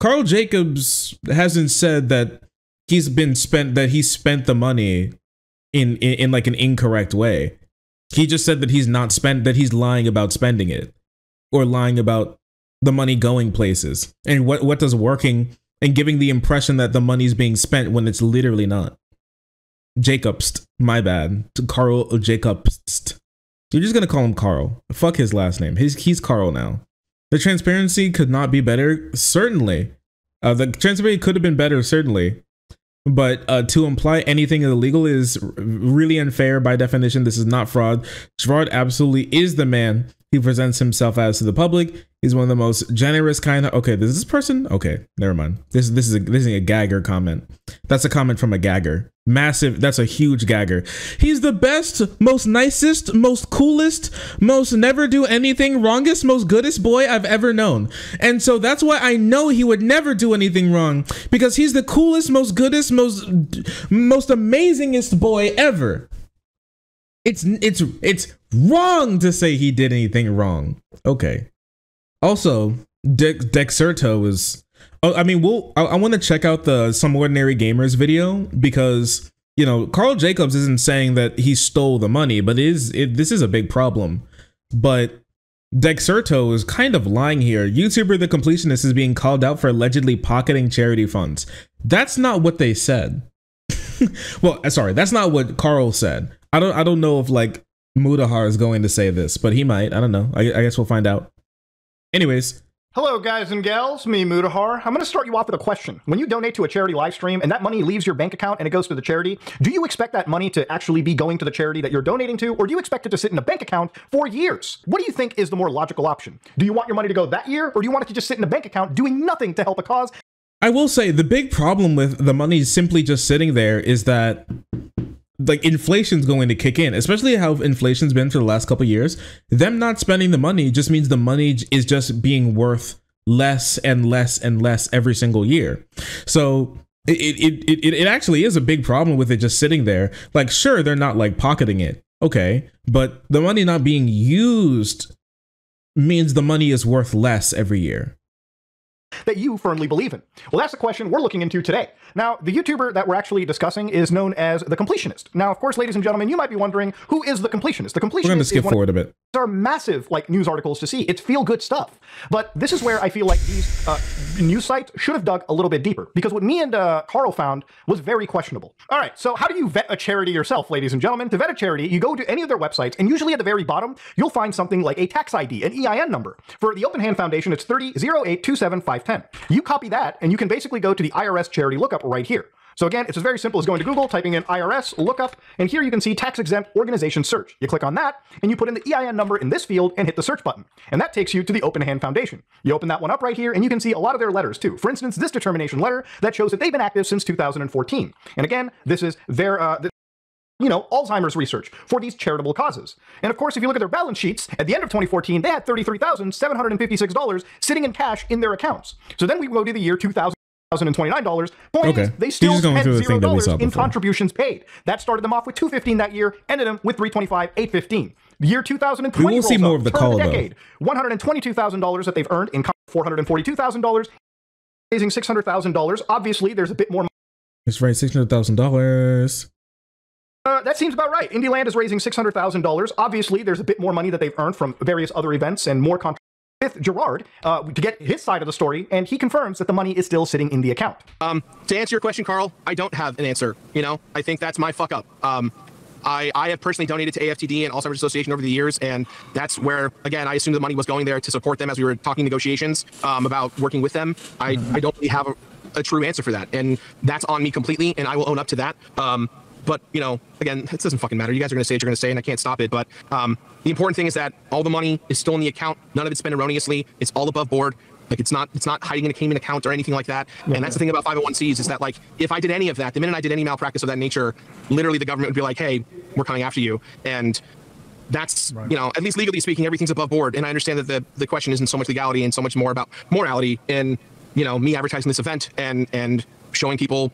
Karl Jacobs hasn't said that he's been spent that he spent the money in, in in like an incorrect way. He just said that he's not spent that he's lying about spending it or lying about the money going places. And what what does working and giving the impression that the money's being spent when it's literally not. Jacobs, my bad. Karl Jacobs. You're just gonna call him Karl. Fuck his last name. He's he's Karl now. The transparency could not be better. Certainly, uh, the transparency could have been better. Certainly, but uh, to imply anything illegal is really unfair by definition. This is not fraud. Jirard absolutely is the man he presents himself as to the public. He's one of the most generous kind of. Okay, this is this person. Okay, never mind. This this is a, this is a gagger comment. That's a comment from a gagger. Massive. That's a huge gagger. He's the best, most nicest, most coolest, most never do anything wrongest, most goodest boy I've ever known. And so that's why I know he would never do anything wrong because he's the coolest, most goodest, most most amazingest boy ever. It's it's it's wrong to say he did anything wrong. Okay. Also, De- Dexerto is. Oh, I mean, we'll. I, I want to check out the some ordinary gamers video because you know Karl Jacobs isn't saying that he stole the money, but it is it, this is a big problem. But Dexerto is kind of lying here. YouTuber The Completionist is being called out for allegedly pocketing charity funds. That's not what they said. well, uh, sorry, that's not what Karl said. I don't. I don't know if like Mutahar is going to say this, but he might. I don't know. I, I guess we'll find out. Anyways, Hello, guys and gals. Me, Mutahar. I'm going to start you off with a question. When you donate to a charity live stream and that money leaves your bank account and it goes to the charity, do you expect that money to actually be going to the charity that you're donating to, or do you expect it to sit in a bank account for years? What do you think is the more logical option? Do you want your money to go that year, or do you want it to just sit in a bank account doing nothing to help a cause I will say the big problem with the money simply just sitting there is that like inflation's going to kick in, especially how inflation's been for the last couple years. Them not spending the money just means the money is just being worth less and less and less every single year. So it it, it, it actually is a big problem with it just sitting there. Like sure, they're not like pocketing it. Okay. But the money not being used means the money is worth less every year. That you firmly believe in? Well, that's the question we're looking into today. Now, the YouTuber that we're actually discussing is known as The Completionist. Now, of course, ladies and gentlemen, you might be wondering, who is The Completionist? The We're going to Completionist skip is one of forward a bit. are massive like news articles to see. It's feel good stuff. But this is where I feel like these uh, news sites should have dug a little bit deeper because what me and uh, Karl found was very questionable. All right, so how do you vet a charity yourself, ladies and gentlemen? To vet a charity, you go to any of their websites, and usually at the very bottom, you'll find something like a tax ID, an EIN number. For the Open Hand Foundation, it's 300827510. You copy that, and you can basically go to the IRS charity lookup right here. So again, it's as very simple as going to Google, typing in IRS, lookup, and here you can see tax exempt organization search. You click on that, and you put in the EIN number in this field and hit the search button. And that takes you to the Open Hand Foundation. You open that one up right here, and you can see a lot of their letters too. For instance, this determination letter that shows that they've been active since 2014. And again, this is their uh, you know, Alzheimer's research for these charitable causes. And of course, if you look at their balance sheets, at the end of 2014, they had $33,756 sitting in cash in their accounts. So then we go to the year 2029 dollars. Point Okay. is, they still had zero thing that we dollars in before. contributions paid. That started them off with 215 that year, ended them with 325, 815. The year 2020 We will see more up, of the call, though. decade, $122,000 that they've earned in $442,000, raising $600,000. Obviously, there's a bit more It's right, six hundred thousand dollars. Uh, that seems about right. Indieland is raising $600,000. Obviously, there's a bit more money that they've earned from various other events and more contra- with Jirard uh, to get his side of the story, and he confirms that the money is still sitting in the account. Um, to answer your question, Karl, I don't have an answer. You know, I think that's my fuck up. Um, I, I have personally donated to AFTD and Alzheimer's Association over the years, and that's where, again, I assumed the money was going there to support them as we were talking negotiations um, about working with them. I, I don't really have a, a true answer for that, and that's on me completely, and I will own up to that. Um, but you know, again, it doesn't fucking matter. You guys are going to say what you're going to say, and I can't stop it. But um, the important thing is that all the money is still in the account. None of it's spent erroneously. It's all above board. Like it's not it's not hiding in a Cayman account or anything like that. And that's the thing about 501cs is that like if I did any of that, the minute I did any malpractice of that nature, literally the government would be like, hey, we're coming after you. And that's you know at least legally speaking, everything's above board. And I understand that the the question isn't so much legality and so much more about morality and you know me advertising this event and and showing people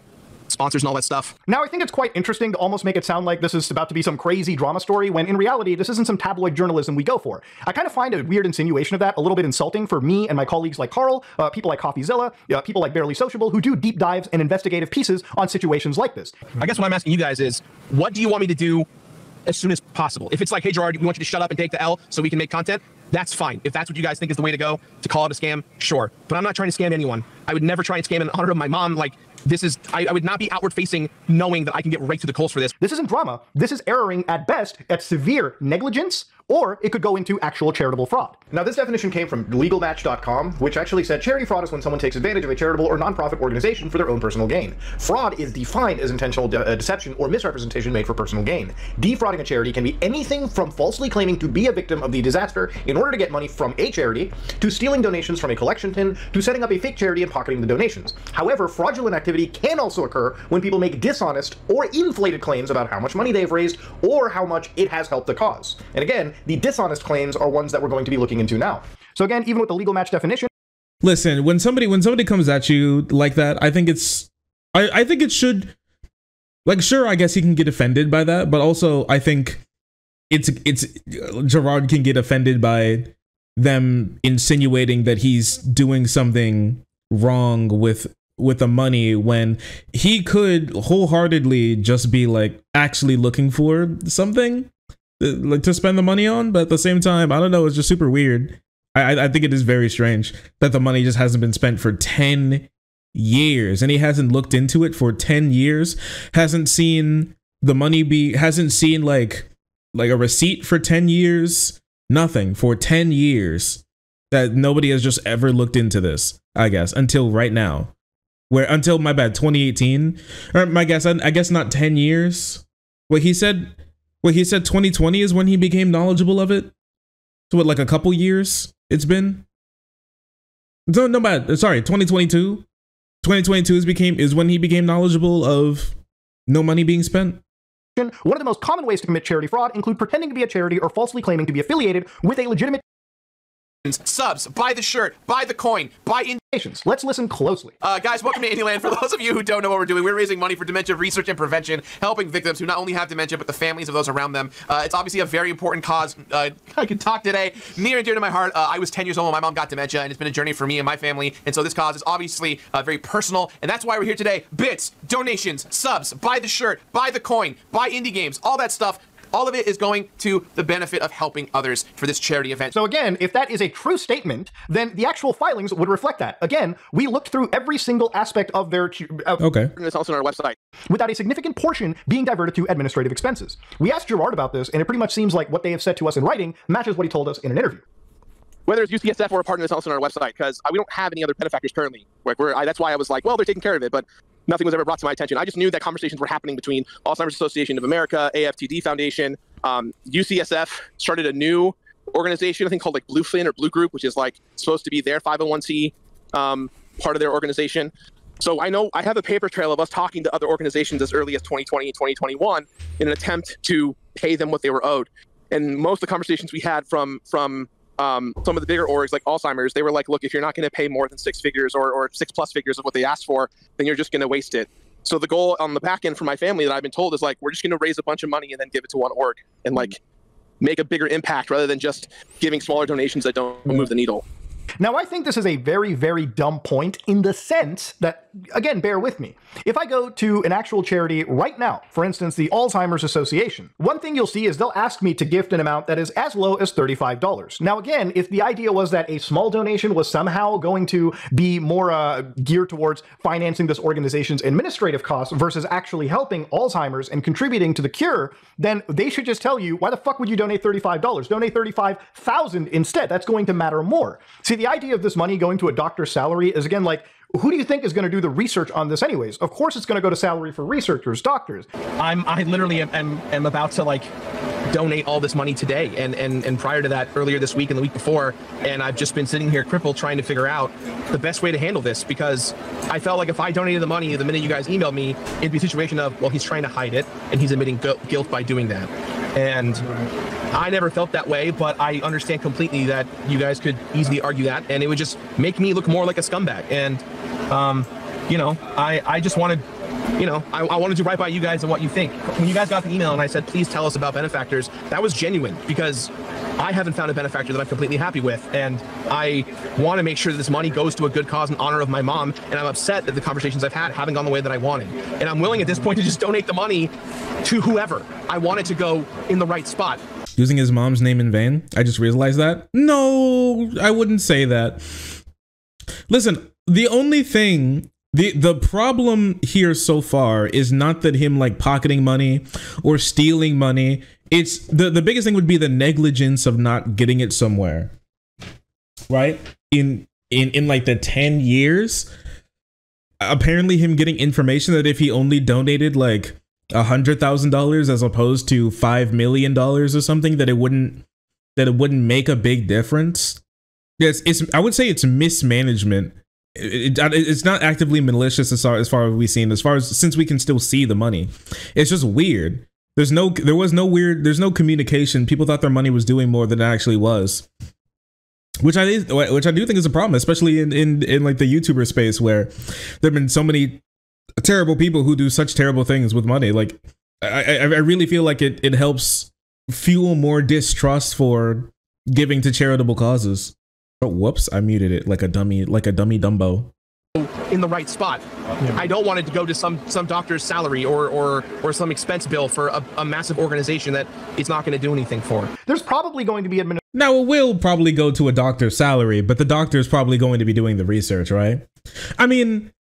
sponsors and all that stuff. Now, I think it's quite interesting to almost make it sound like this is about to be some crazy drama story, when in reality, this isn't some tabloid journalism we go for. I kind of find a weird insinuation of that a little bit insulting for me and my colleagues like Karl, uh, people like CoffeeZilla, uh, people like Barely Sociable, who do deep dives and investigative pieces on situations like this. I guess what I'm asking you guys is, what do you want me to do as soon as possible? If it's like, hey Jirard, we want you to shut up and take the L so we can make content, that's fine. If that's what you guys think is the way to go to call it a scam, sure. But I'm not trying to scam anyone. I would never try and scam in honor of my mom. Like this is, I, I would not be outward facing, knowing that I can get right to the coals for this. This isn't drama. This is erroring at best at severe negligence, or it could go into actual charitable fraud. Now, this definition came from legalmatch.com, which actually said charity fraud is when someone takes advantage of a charitable or nonprofit organization for their own personal gain. Fraud is defined as intentional de- uh, deception or misrepresentation made for personal gain. Defrauding a charity can be anything from falsely claiming to be a victim of the disaster in order to get money from a charity, to stealing donations from a collection tin, to setting up a fake charity and pocketing the donations. However, fraudulent activity can also occur when people make dishonest or inflated claims about how much money they've raised or how much it has helped the cause. And again, the dishonest claims are ones that we're going to be looking into now. So again, even with the legal match definition, Listen, when somebody when somebody comes at you like that, I think it's I, I think it should like sure, I guess he can get offended by that, but also I think it's it's Jirard can get offended by them insinuating that he's doing something wrong with with the money when he could wholeheartedly just be like actually looking for something Uh, like to spend the money on but at the same time i don't know it's just super weird. I, I- think it is very strange that the money just hasn't been spent for 10 years and he hasn't looked into it for 10 years hasn't seen the money be hasn't seen like like a receipt for 10 years nothing for 10 years that nobody has just ever looked into this i guess until right now. Where until my bad 2018 or my guess I, I guess not 10 years. What he said what he said 2020 is when he became knowledgeable of it? So what like a couple years it's been? No no bad sorry 2022 2022 is became is when he became knowledgeable of no money being spent? One of the most common ways to commit charity fraud include pretending to be a charity or falsely claiming to be affiliated with a legitimate Subs, buy the shirt, buy the coin, buy in. Let's listen closely. Uh, guys, welcome to Indieland. For those of you who don't know what we're doing, we're raising money for dementia research and prevention, helping victims who not only have dementia but the families of those around them. Uh, it's obviously a very important cause. Uh, I can talk today, near and dear to my heart. Uh, I was 10 years old when my mom got dementia, and it's been a journey for me and my family. And so this cause is obviously uh, very personal, and that's why we're here today. Bits, donations, subs, buy the shirt, buy the coin, buy indie games, all that stuff. All of it is going to the benefit of helping others for this charity event. So again, if that is a true statement, then the actual filings would reflect that. Again, we looked through every single aspect of their uh, okay. It's also on our website. without a significant portion being diverted to administrative expenses. We asked Jirard about this, and it pretty much seems like what they have said to us in writing matches what he told us in an interview. whether it's UCSF or a partner that's also on our website, because we don't have any other benefactors currently. Like we're, I, that's why I was like, well, they're taking care of it, but nothing was ever brought to my attention. I just knew that conversations were happening between Alzheimer's Association of America, AFTD Foundation, um, UCSF started a new organization, I think called like Bluefin or Blue Group, which is like supposed to be their 501c um, part of their organization. So I know I have a paper trail of us talking to other organizations as early as 2020 and 2021 in an attempt to pay them what they were owed. And most of the conversations we had from from um, some of the bigger orgs like Alzheimer's, they were like, look, if you're not going to pay more than six figures or, or six plus figures of what they asked for, then you're just going to waste it. So the goal on the back end for my family that I've been told is like, we're just going to raise a bunch of money and then give it to one org and like make a bigger impact rather than just giving smaller donations that don't move the needle. Now, I think this is a very, very dumb point in the sense that, again, bear with me. If I go to an actual charity right now, for instance, the Alzheimer's Association, one thing you'll see is they'll ask me to gift an amount that is as low as $35. Now, again, if the idea was that a small donation was somehow going to be more uh, geared towards financing this organization's administrative costs versus actually helping Alzheimer's and contributing to the cure, then they should just tell you, why the fuck would you donate $35? Donate 35,000 instead. That's going to matter more. See, the idea of this money going to a doctor's salary is again like, who do you think is going to do the research on this anyways? Of course it's going to go to salary for researchers, doctors. I'm I literally am, am, am about to like donate all this money today and, and and prior to that earlier this week and the week before and I've just been sitting here crippled trying to figure out the best way to handle this because I felt like if I donated the money the minute you guys emailed me it'd be a situation of well he's trying to hide it and he's admitting gu- guilt by doing that. And I never felt that way but I understand completely that you guys could easily argue that and it would just make me look more like a scumbag. And um you know I I just wanted you know, I, I wanted to write by you guys and what you think. When you guys got the email and I said, please tell us about benefactors, that was genuine because I haven't found a benefactor that I'm completely happy with. And I want to make sure that this money goes to a good cause in honor of my mom. And I'm upset that the conversations I've had haven't gone the way that I wanted. And I'm willing at this point to just donate the money to whoever. I want it to go in the right spot. Using his mom's name in vain? I just realized that. No, I wouldn't say that. Listen, the only thing the the problem here so far is not that him like pocketing money or stealing money. It's the the biggest thing would be the negligence of not getting it somewhere. Right? In in in like the 10 years apparently him getting information that if he only donated like a hundred thousand dollars as opposed to five million dollars or something that it wouldn't that it wouldn't make a big difference yes it's i would say it's mismanagement it, it- it's not actively malicious as far as far as we've seen as far as since we can still see the money it's just weird there's no there was no weird there's no communication people thought their money was doing more than it actually was which I which I do think is a problem, especially in in in like the YouTuber space where there've been so many terrible people who do such terrible things with money. Like I I, I really feel like it it helps fuel more distrust for giving to charitable causes. Oh, whoops! I muted it like a dummy, like a dummy Dumbo. in the right spot. I don't want it to go to some some doctor's salary or or or some expense bill for a, a massive organization that it's not going to do anything for. There's probably going to be administration Now it will probably go to a doctor's salary, but the doctor is probably going to be doing the research, right? I mean,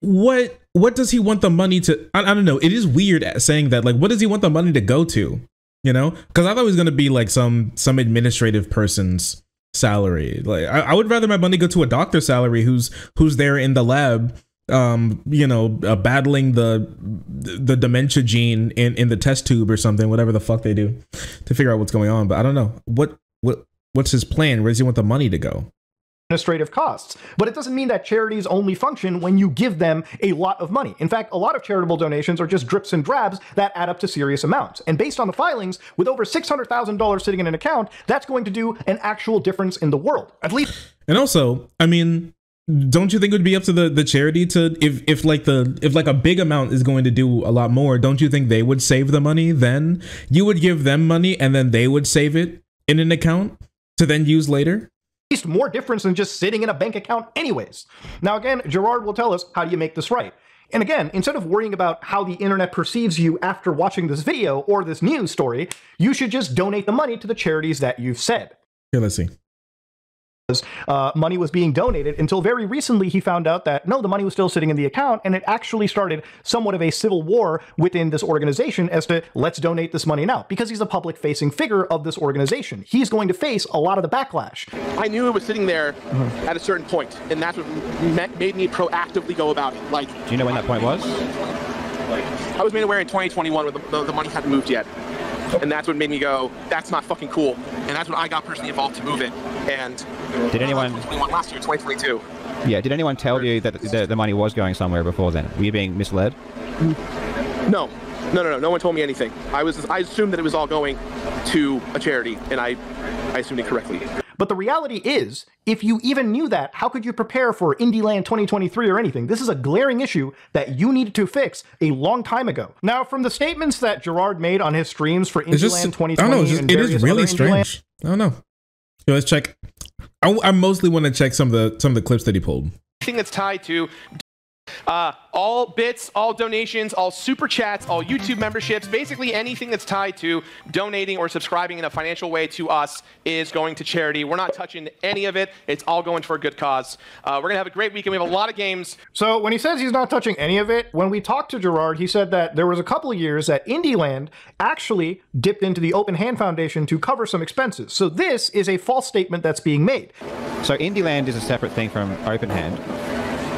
what what does he want the money to? I, I don't know. It is weird saying that. Like, what does he want the money to go to? You know, because I thought it was gonna be like some some administrative person's salary. Like, I, I would rather my money go to a doctor's salary who's who's there in the lab. Um, you know, uh, battling the the dementia gene in in the test tube or something, whatever the fuck they do, to figure out what's going on. But I don't know what what what's his plan. Where does he want the money to go? Administrative costs. But it doesn't mean that charities only function when you give them a lot of money. In fact, a lot of charitable donations are just drips and drabs that add up to serious amounts. And based on the filings, with over $600,000 sitting in an account, that's going to do an actual difference in the world. At least And also, I mean, don't you think it would be up to the the charity to if if like the if like a big amount is going to do a lot more? Don't you think they would save the money? Then you would give them money, and then they would save it in an account to then use later. Least more difference than just sitting in a bank account anyways. Now again, Jirard will tell us how do you make this right. And again, instead of worrying about how the internet perceives you after watching this video or this news story, you should just donate the money to the charities that you've said. Here, let's see. Uh, money was being donated until very recently he found out that no, the money was still sitting in the account, and it actually started somewhat of a civil war within this organization as to let's donate this money now because he's a public facing figure of this organization. He's going to face a lot of the backlash. I knew it was sitting there at a certain point, and that's what ma- made me proactively go about it. Like Do you know when that point was? I was made aware in 2021 when the, the, the money hadn't moved yet. And that's what made me go, that's not fucking cool. And that's when I got personally involved to move it. And Did anyone last year, 2022. Yeah, did anyone tell you that the, the money was going somewhere before then? Were you being misled? No, no, no, no. No one told me anything. I was I assumed that it was all going to a charity, and I I assumed it correctly. But the reality is, if you even knew that, how could you prepare for IndieLand 2023 or anything? This is a glaring issue that you needed to fix a long time ago. Now, from the statements that Jirard made on his streams for IndieLand It's just, I 2020 don't know. It's just, and it really other IndieLand strange. I don't know. So let's check. I, I mostly want to check some of the some of the clips that he pulled. Anything that's tied to uh, all bits, all donations, all super chats, all YouTube memberships, basically anything that's tied to donating or subscribing in a financial way to us is going to charity. We're not touching any of it. It's all going for a good cause. Uh, we're going to have a great weekend. We have a lot of games. So when he says he's not touching any of it, when we talked to Jirard, he said that there was a couple of years that IndieLand actually dipped into the Open Hand Foundation to cover some expenses. So this is a false statement that's being made. So IndieLand is a separate thing from OpenHand.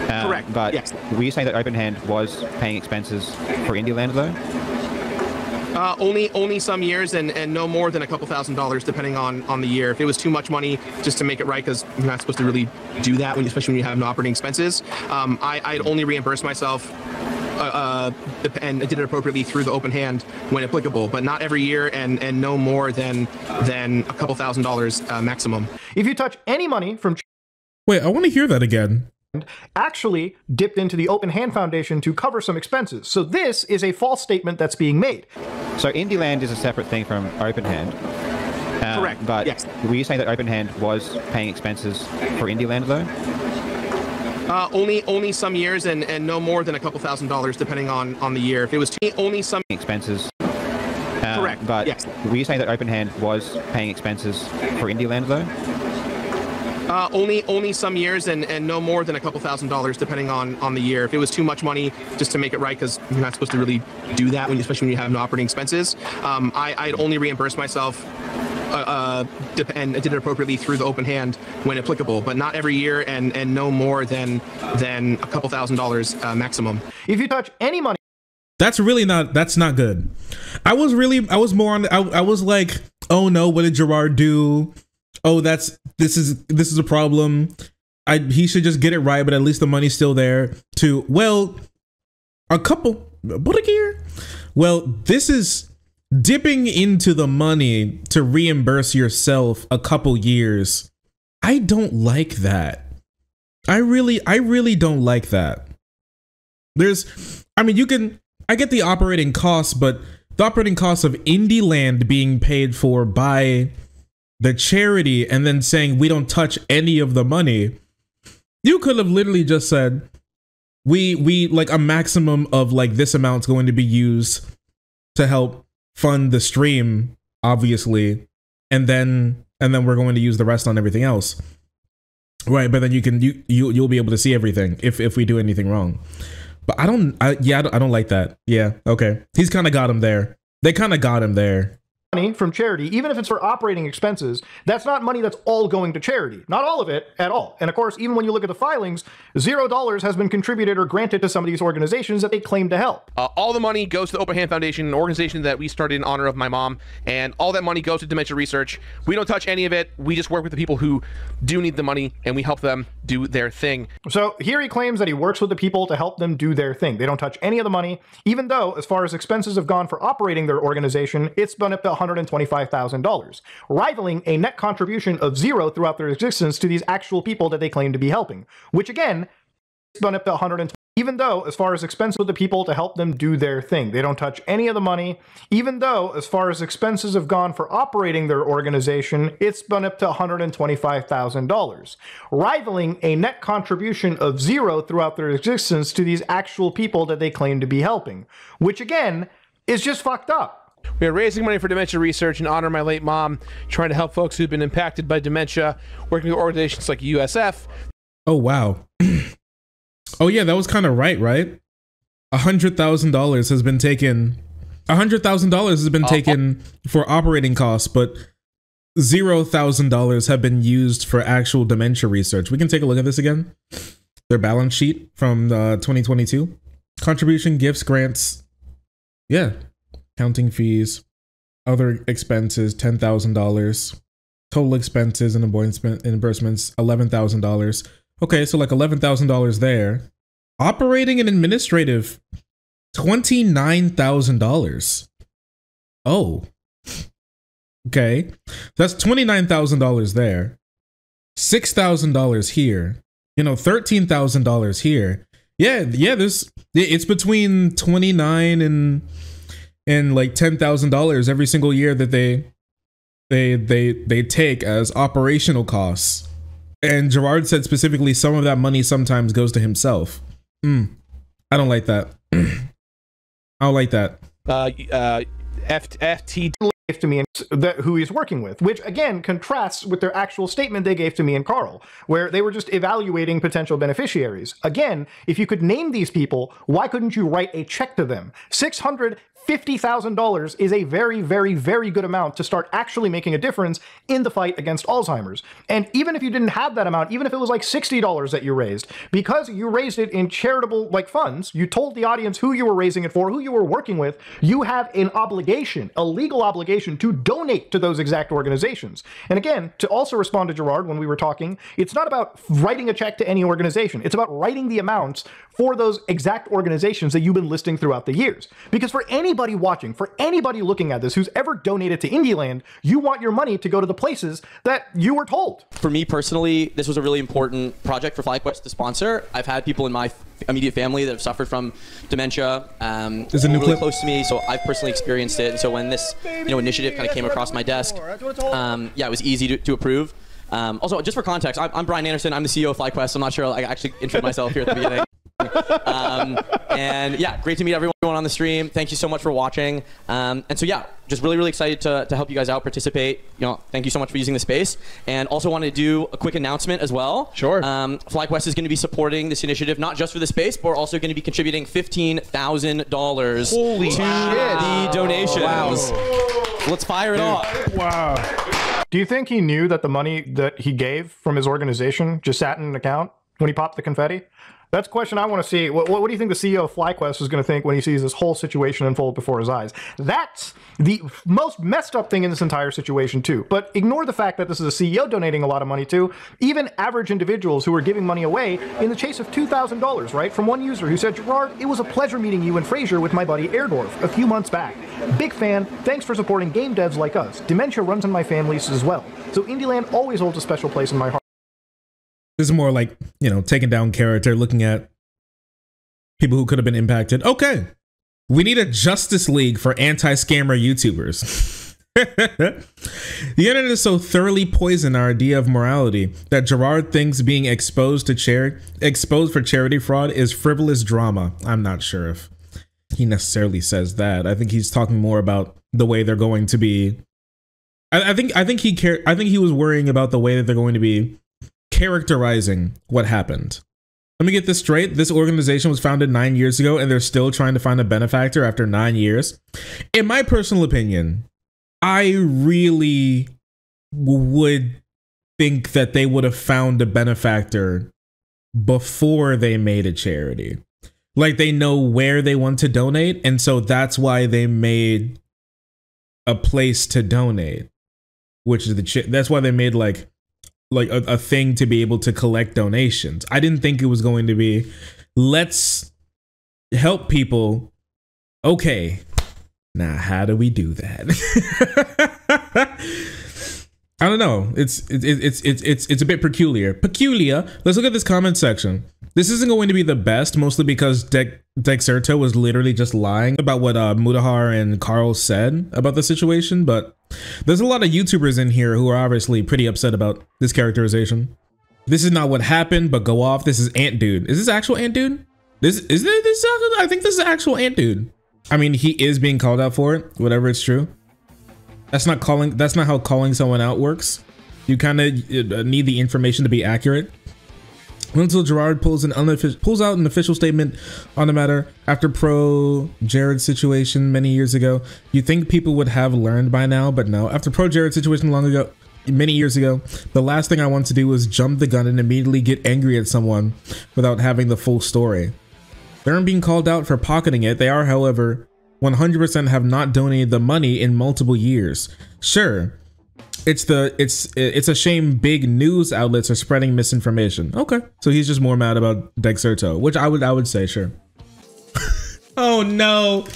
Um, Correct, But yes. were you saying that OpenHand was paying expenses for IndieLand though? Uh, only only some years, and, and no more than a couple thousand dollars, depending on on the year. If it was too much money, just to make it right, because you're not supposed to really do that, when, especially when you have no operating expenses. Um, I, I'd only reimburse myself. Uh, uh, and did it appropriately through the open hand when applicable, but not every year, and, and no more than than a couple thousand dollars uh, maximum. If you touch any money from Wait, I want to hear that again. Actually dipped into the Open Hand Foundation to cover some expenses. So this is a false statement that's being made. So IndieLand is a separate thing from OpenHand. Um, Correct, But yes. were you saying that Open Hand was paying expenses for IndieLand though? Uh, only only some years, and, and no more than a couple thousand dollars, depending on on the year. If it was only some Expenses. Um, Correct, But yes. were you saying that Open Hand was paying expenses for IndieLand though? Uh, only only some years, and, and no more than a couple thousand dollars, depending on, on the year. If it was too much money, just to make it right, because you're not supposed to really do that, when, especially when you have no operating expenses. Um, I, I'd only reimburse myself. Uh, uh, dep- and did it appropriately through the open hand when applicable, but not every year, and, and no more than than a couple thousand dollars uh, maximum. If you touch any money That's really not. That's not good. I was really. I was more on. I, I was like, oh no, what did Jirard do? Oh, that's this is this is a problem. I he should just get it right, but at least the money's still there. To well, a couple. What a gear. Well, this is dipping into the money to reimburse yourself a couple years. I don't like that. I really, I really don't like that. There's, I mean, you can, I get the operating costs, but the operating costs of Indie Land being paid for by the charity and then saying we don't touch any of the money, you could have literally just said, we, we, like a maximum of like this amount's going to be used to help fund the stream, obviously, and then, and then we're going to use the rest on everything else. Right, but then you can you you you'll be able to see everything if if we do anything wrong. But I don't. I, yeah, I don't, I don't like that. Yeah. Okay. He's kind of got him there. They kind of got him there. Money from charity, even if it's for operating expenses, that's not money that's all going to charity. Not all of it at all. And of course, even when you look at the filings, zero dollars has been contributed or granted to some of these organizations that they claim to help. Uh, all the money goes to the Open Hand Foundation, an organization that we started in honor of my mom, and all that money goes to dementia research. We don't touch any of it. We just work with the people who do need the money, and we help them do their thing. So here he claims that he works with the people to help them do their thing. They don't touch any of the money, even though, as far as expenses have gone for operating their organization, it's been up to $125,000, rivaling a net contribution of zero throughout their existence to these actual people that they claim to be helping, which again, it's been up to 120 even though, as far as expenses with the people to help them do their thing, they don't touch any of the money. Even though, as far as expenses have gone for operating their organization, it's been up to $125,000, rivaling a net contribution of zero throughout their existence to these actual people that they claim to be helping, which again is just fucked up. We are raising money for dementia research in honor of my late mom, trying to help folks who've been impacted by dementia, working with organizations like USF. Oh wow. oh yeah, that was kind of right, right? A hundred thousand dollars has been taken. A hundred thousand dollars has been taken for operating costs, but zero thousand dollars have been used for actual dementia research. We can take a look at this again. Their balance sheet from uh, 2022. Contribution, gifts, grants. Yeah. Counting fees, other expenses, $10,000. Total expenses and reimbursement- reimbursements, $11,000. Okay, so like eleven thousand dollars there. Operating and administrative, twenty nine thousand dollars. Oh, okay, that's twenty nine thousand dollars there. Six thousand dollars here. You know, thirteen thousand dollars here. Yeah, yeah. This it's between twenty nine and and like ten thousand dollars every single year that they they they they take as operational costs. And Jirard said specifically some of that money sometimes goes to himself. Hmm. I don't like that. I don't like that. Uh, uh, F- FT gave to me and that, who he's working with, which again contrasts with their actual statement they gave to me and Karl, where they were just evaluating potential beneficiaries. Again, if you could name these people, why couldn't you write a check to them? Six hundred $50,000 is a very, very, very good amount to start actually making a difference in the fight against Alzheimer's. And even if you didn't have that amount, even if it was like $60 that you raised, because you raised it in charitable like funds, you told the audience who you were raising it for, who you were working with, you have an obligation, a legal obligation to donate to those exact organizations. And again, to also respond to Jirard when we were talking, it's not about writing a check to any organization. It's about writing the amounts for those exact organizations that you've been listing throughout the years. Because for anybody watching, for anybody looking at this who's ever donated to Indieland, you want your money to go to the places that you were told. For me personally, this was a really important project for FlyQuest to sponsor. I've had people in my immediate family that have suffered from dementia. Um, There's a new really clip. close to me, so I've personally experienced it. And so when this you know initiative kind of came across my desk, um, yeah, it was easy to, to approve. Um, also, just for context, I'm, I'm Brian Anderson. I'm the CEO of FlyQuest. I'm not sure I actually introduced myself here at the beginning. Um, and yeah, great to meet everyone on the stream. Thank you so much for watching. Um, and so yeah, just really, really excited to, to help you guys out, participate. You know, thank you so much for using the space. And also wanted to do a quick announcement as well. Sure. Um, FlyQuest is going to be supporting this initiative not just for the space, but we're also going to be contributing fifteen thousand dollars to Holy shit. the donations. Wow. Let's fire it off. Wow. Do you think he knew that the money that he gave from his organization just sat in an account when he popped the confetti? That's a question I want to see. What, what do you think the CEO of FlyQuest is going to think when he sees this whole situation unfold before his eyes? That's the most messed up thing in this entire situation, too. But ignore the fact that this is a CEO donating a lot of money to, even average individuals who are giving money away in the chase of $2,000, right? From one user who said, Jirard, it was a pleasure meeting you and Frasier with my buddy Airdorf a few months back. Big fan. Thanks for supporting game devs like us. Dementia runs in my family as well. So Indieland always holds a special place in my heart. This is more like, you know, taking down character, looking at people who could have been impacted. Okay. We need a Justice League for anti scammer YouTubers. the internet is so thoroughly poisoned our idea of morality that Jirard thinks being exposed to charity exposed for charity fraud is frivolous drama. I'm not sure if he necessarily says that. I think he's talking more about the way they're going to be. I, I think I think he care I think he was worrying about the way that they're going to be characterizing what happened. Let me get this straight. This organization was founded nine years ago and they're still trying to find a benefactor after nine years. In my personal opinion, I really would think that they would have found a benefactor before they made a charity. Like they know where they want to donate. And so that's why they made a place to donate, which is the, ch- that's why they made like, like a, a thing to be able to collect donations. I didn't think it was going to be let's help people. Okay. Now, how do we do that? I don't know. It's it's it's it's it's it's a bit peculiar. Peculiar. Let's look at this comment section. This isn't going to be the best, mostly because De- Dexerto was literally just lying about what uh, Mutahar and Karl said about the situation. But there's a lot of YouTubers in here who are obviously pretty upset about this characterization. This is not what happened, but go off. This is Ant Dude. Is this actual Ant Dude? This is this, this I think this is actual Ant Dude. I mean, he is being called out for it, whatever it's true. That's not calling. That's not how calling someone out works. You kind of uh, need the information to be accurate. Until Jirard pulls an unofficial pulls out an official statement on the matter after pro Jared situation many years ago. You think people would have learned by now, but no. After ProJared situation long ago, many years ago, the last thing I want to do was jump the gun and immediately get angry at someone without having the full story. They aren't being called out for pocketing it. They are, however, 100% have not donated the money in multiple years. Sure, It's the it's it's a shame big news outlets are spreading misinformation. Okay, so he's just more mad about Dexerto, which I would I would say sure. oh no.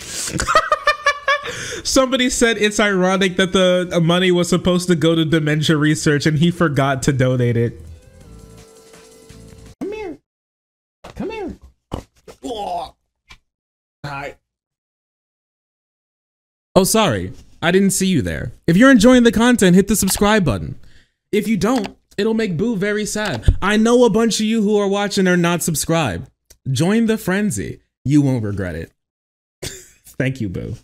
Somebody said it's ironic that the money was supposed to go to dementia research and he forgot to donate it. Come here. Come here. Hi. Oh, sorry. I didn't see you there. If you're enjoying the content, hit the subscribe button. If you don't, it'll make Boo very sad. I know a bunch of you who are watching are not subscribed. Join the frenzy. You won't regret it. Thank you, Boo.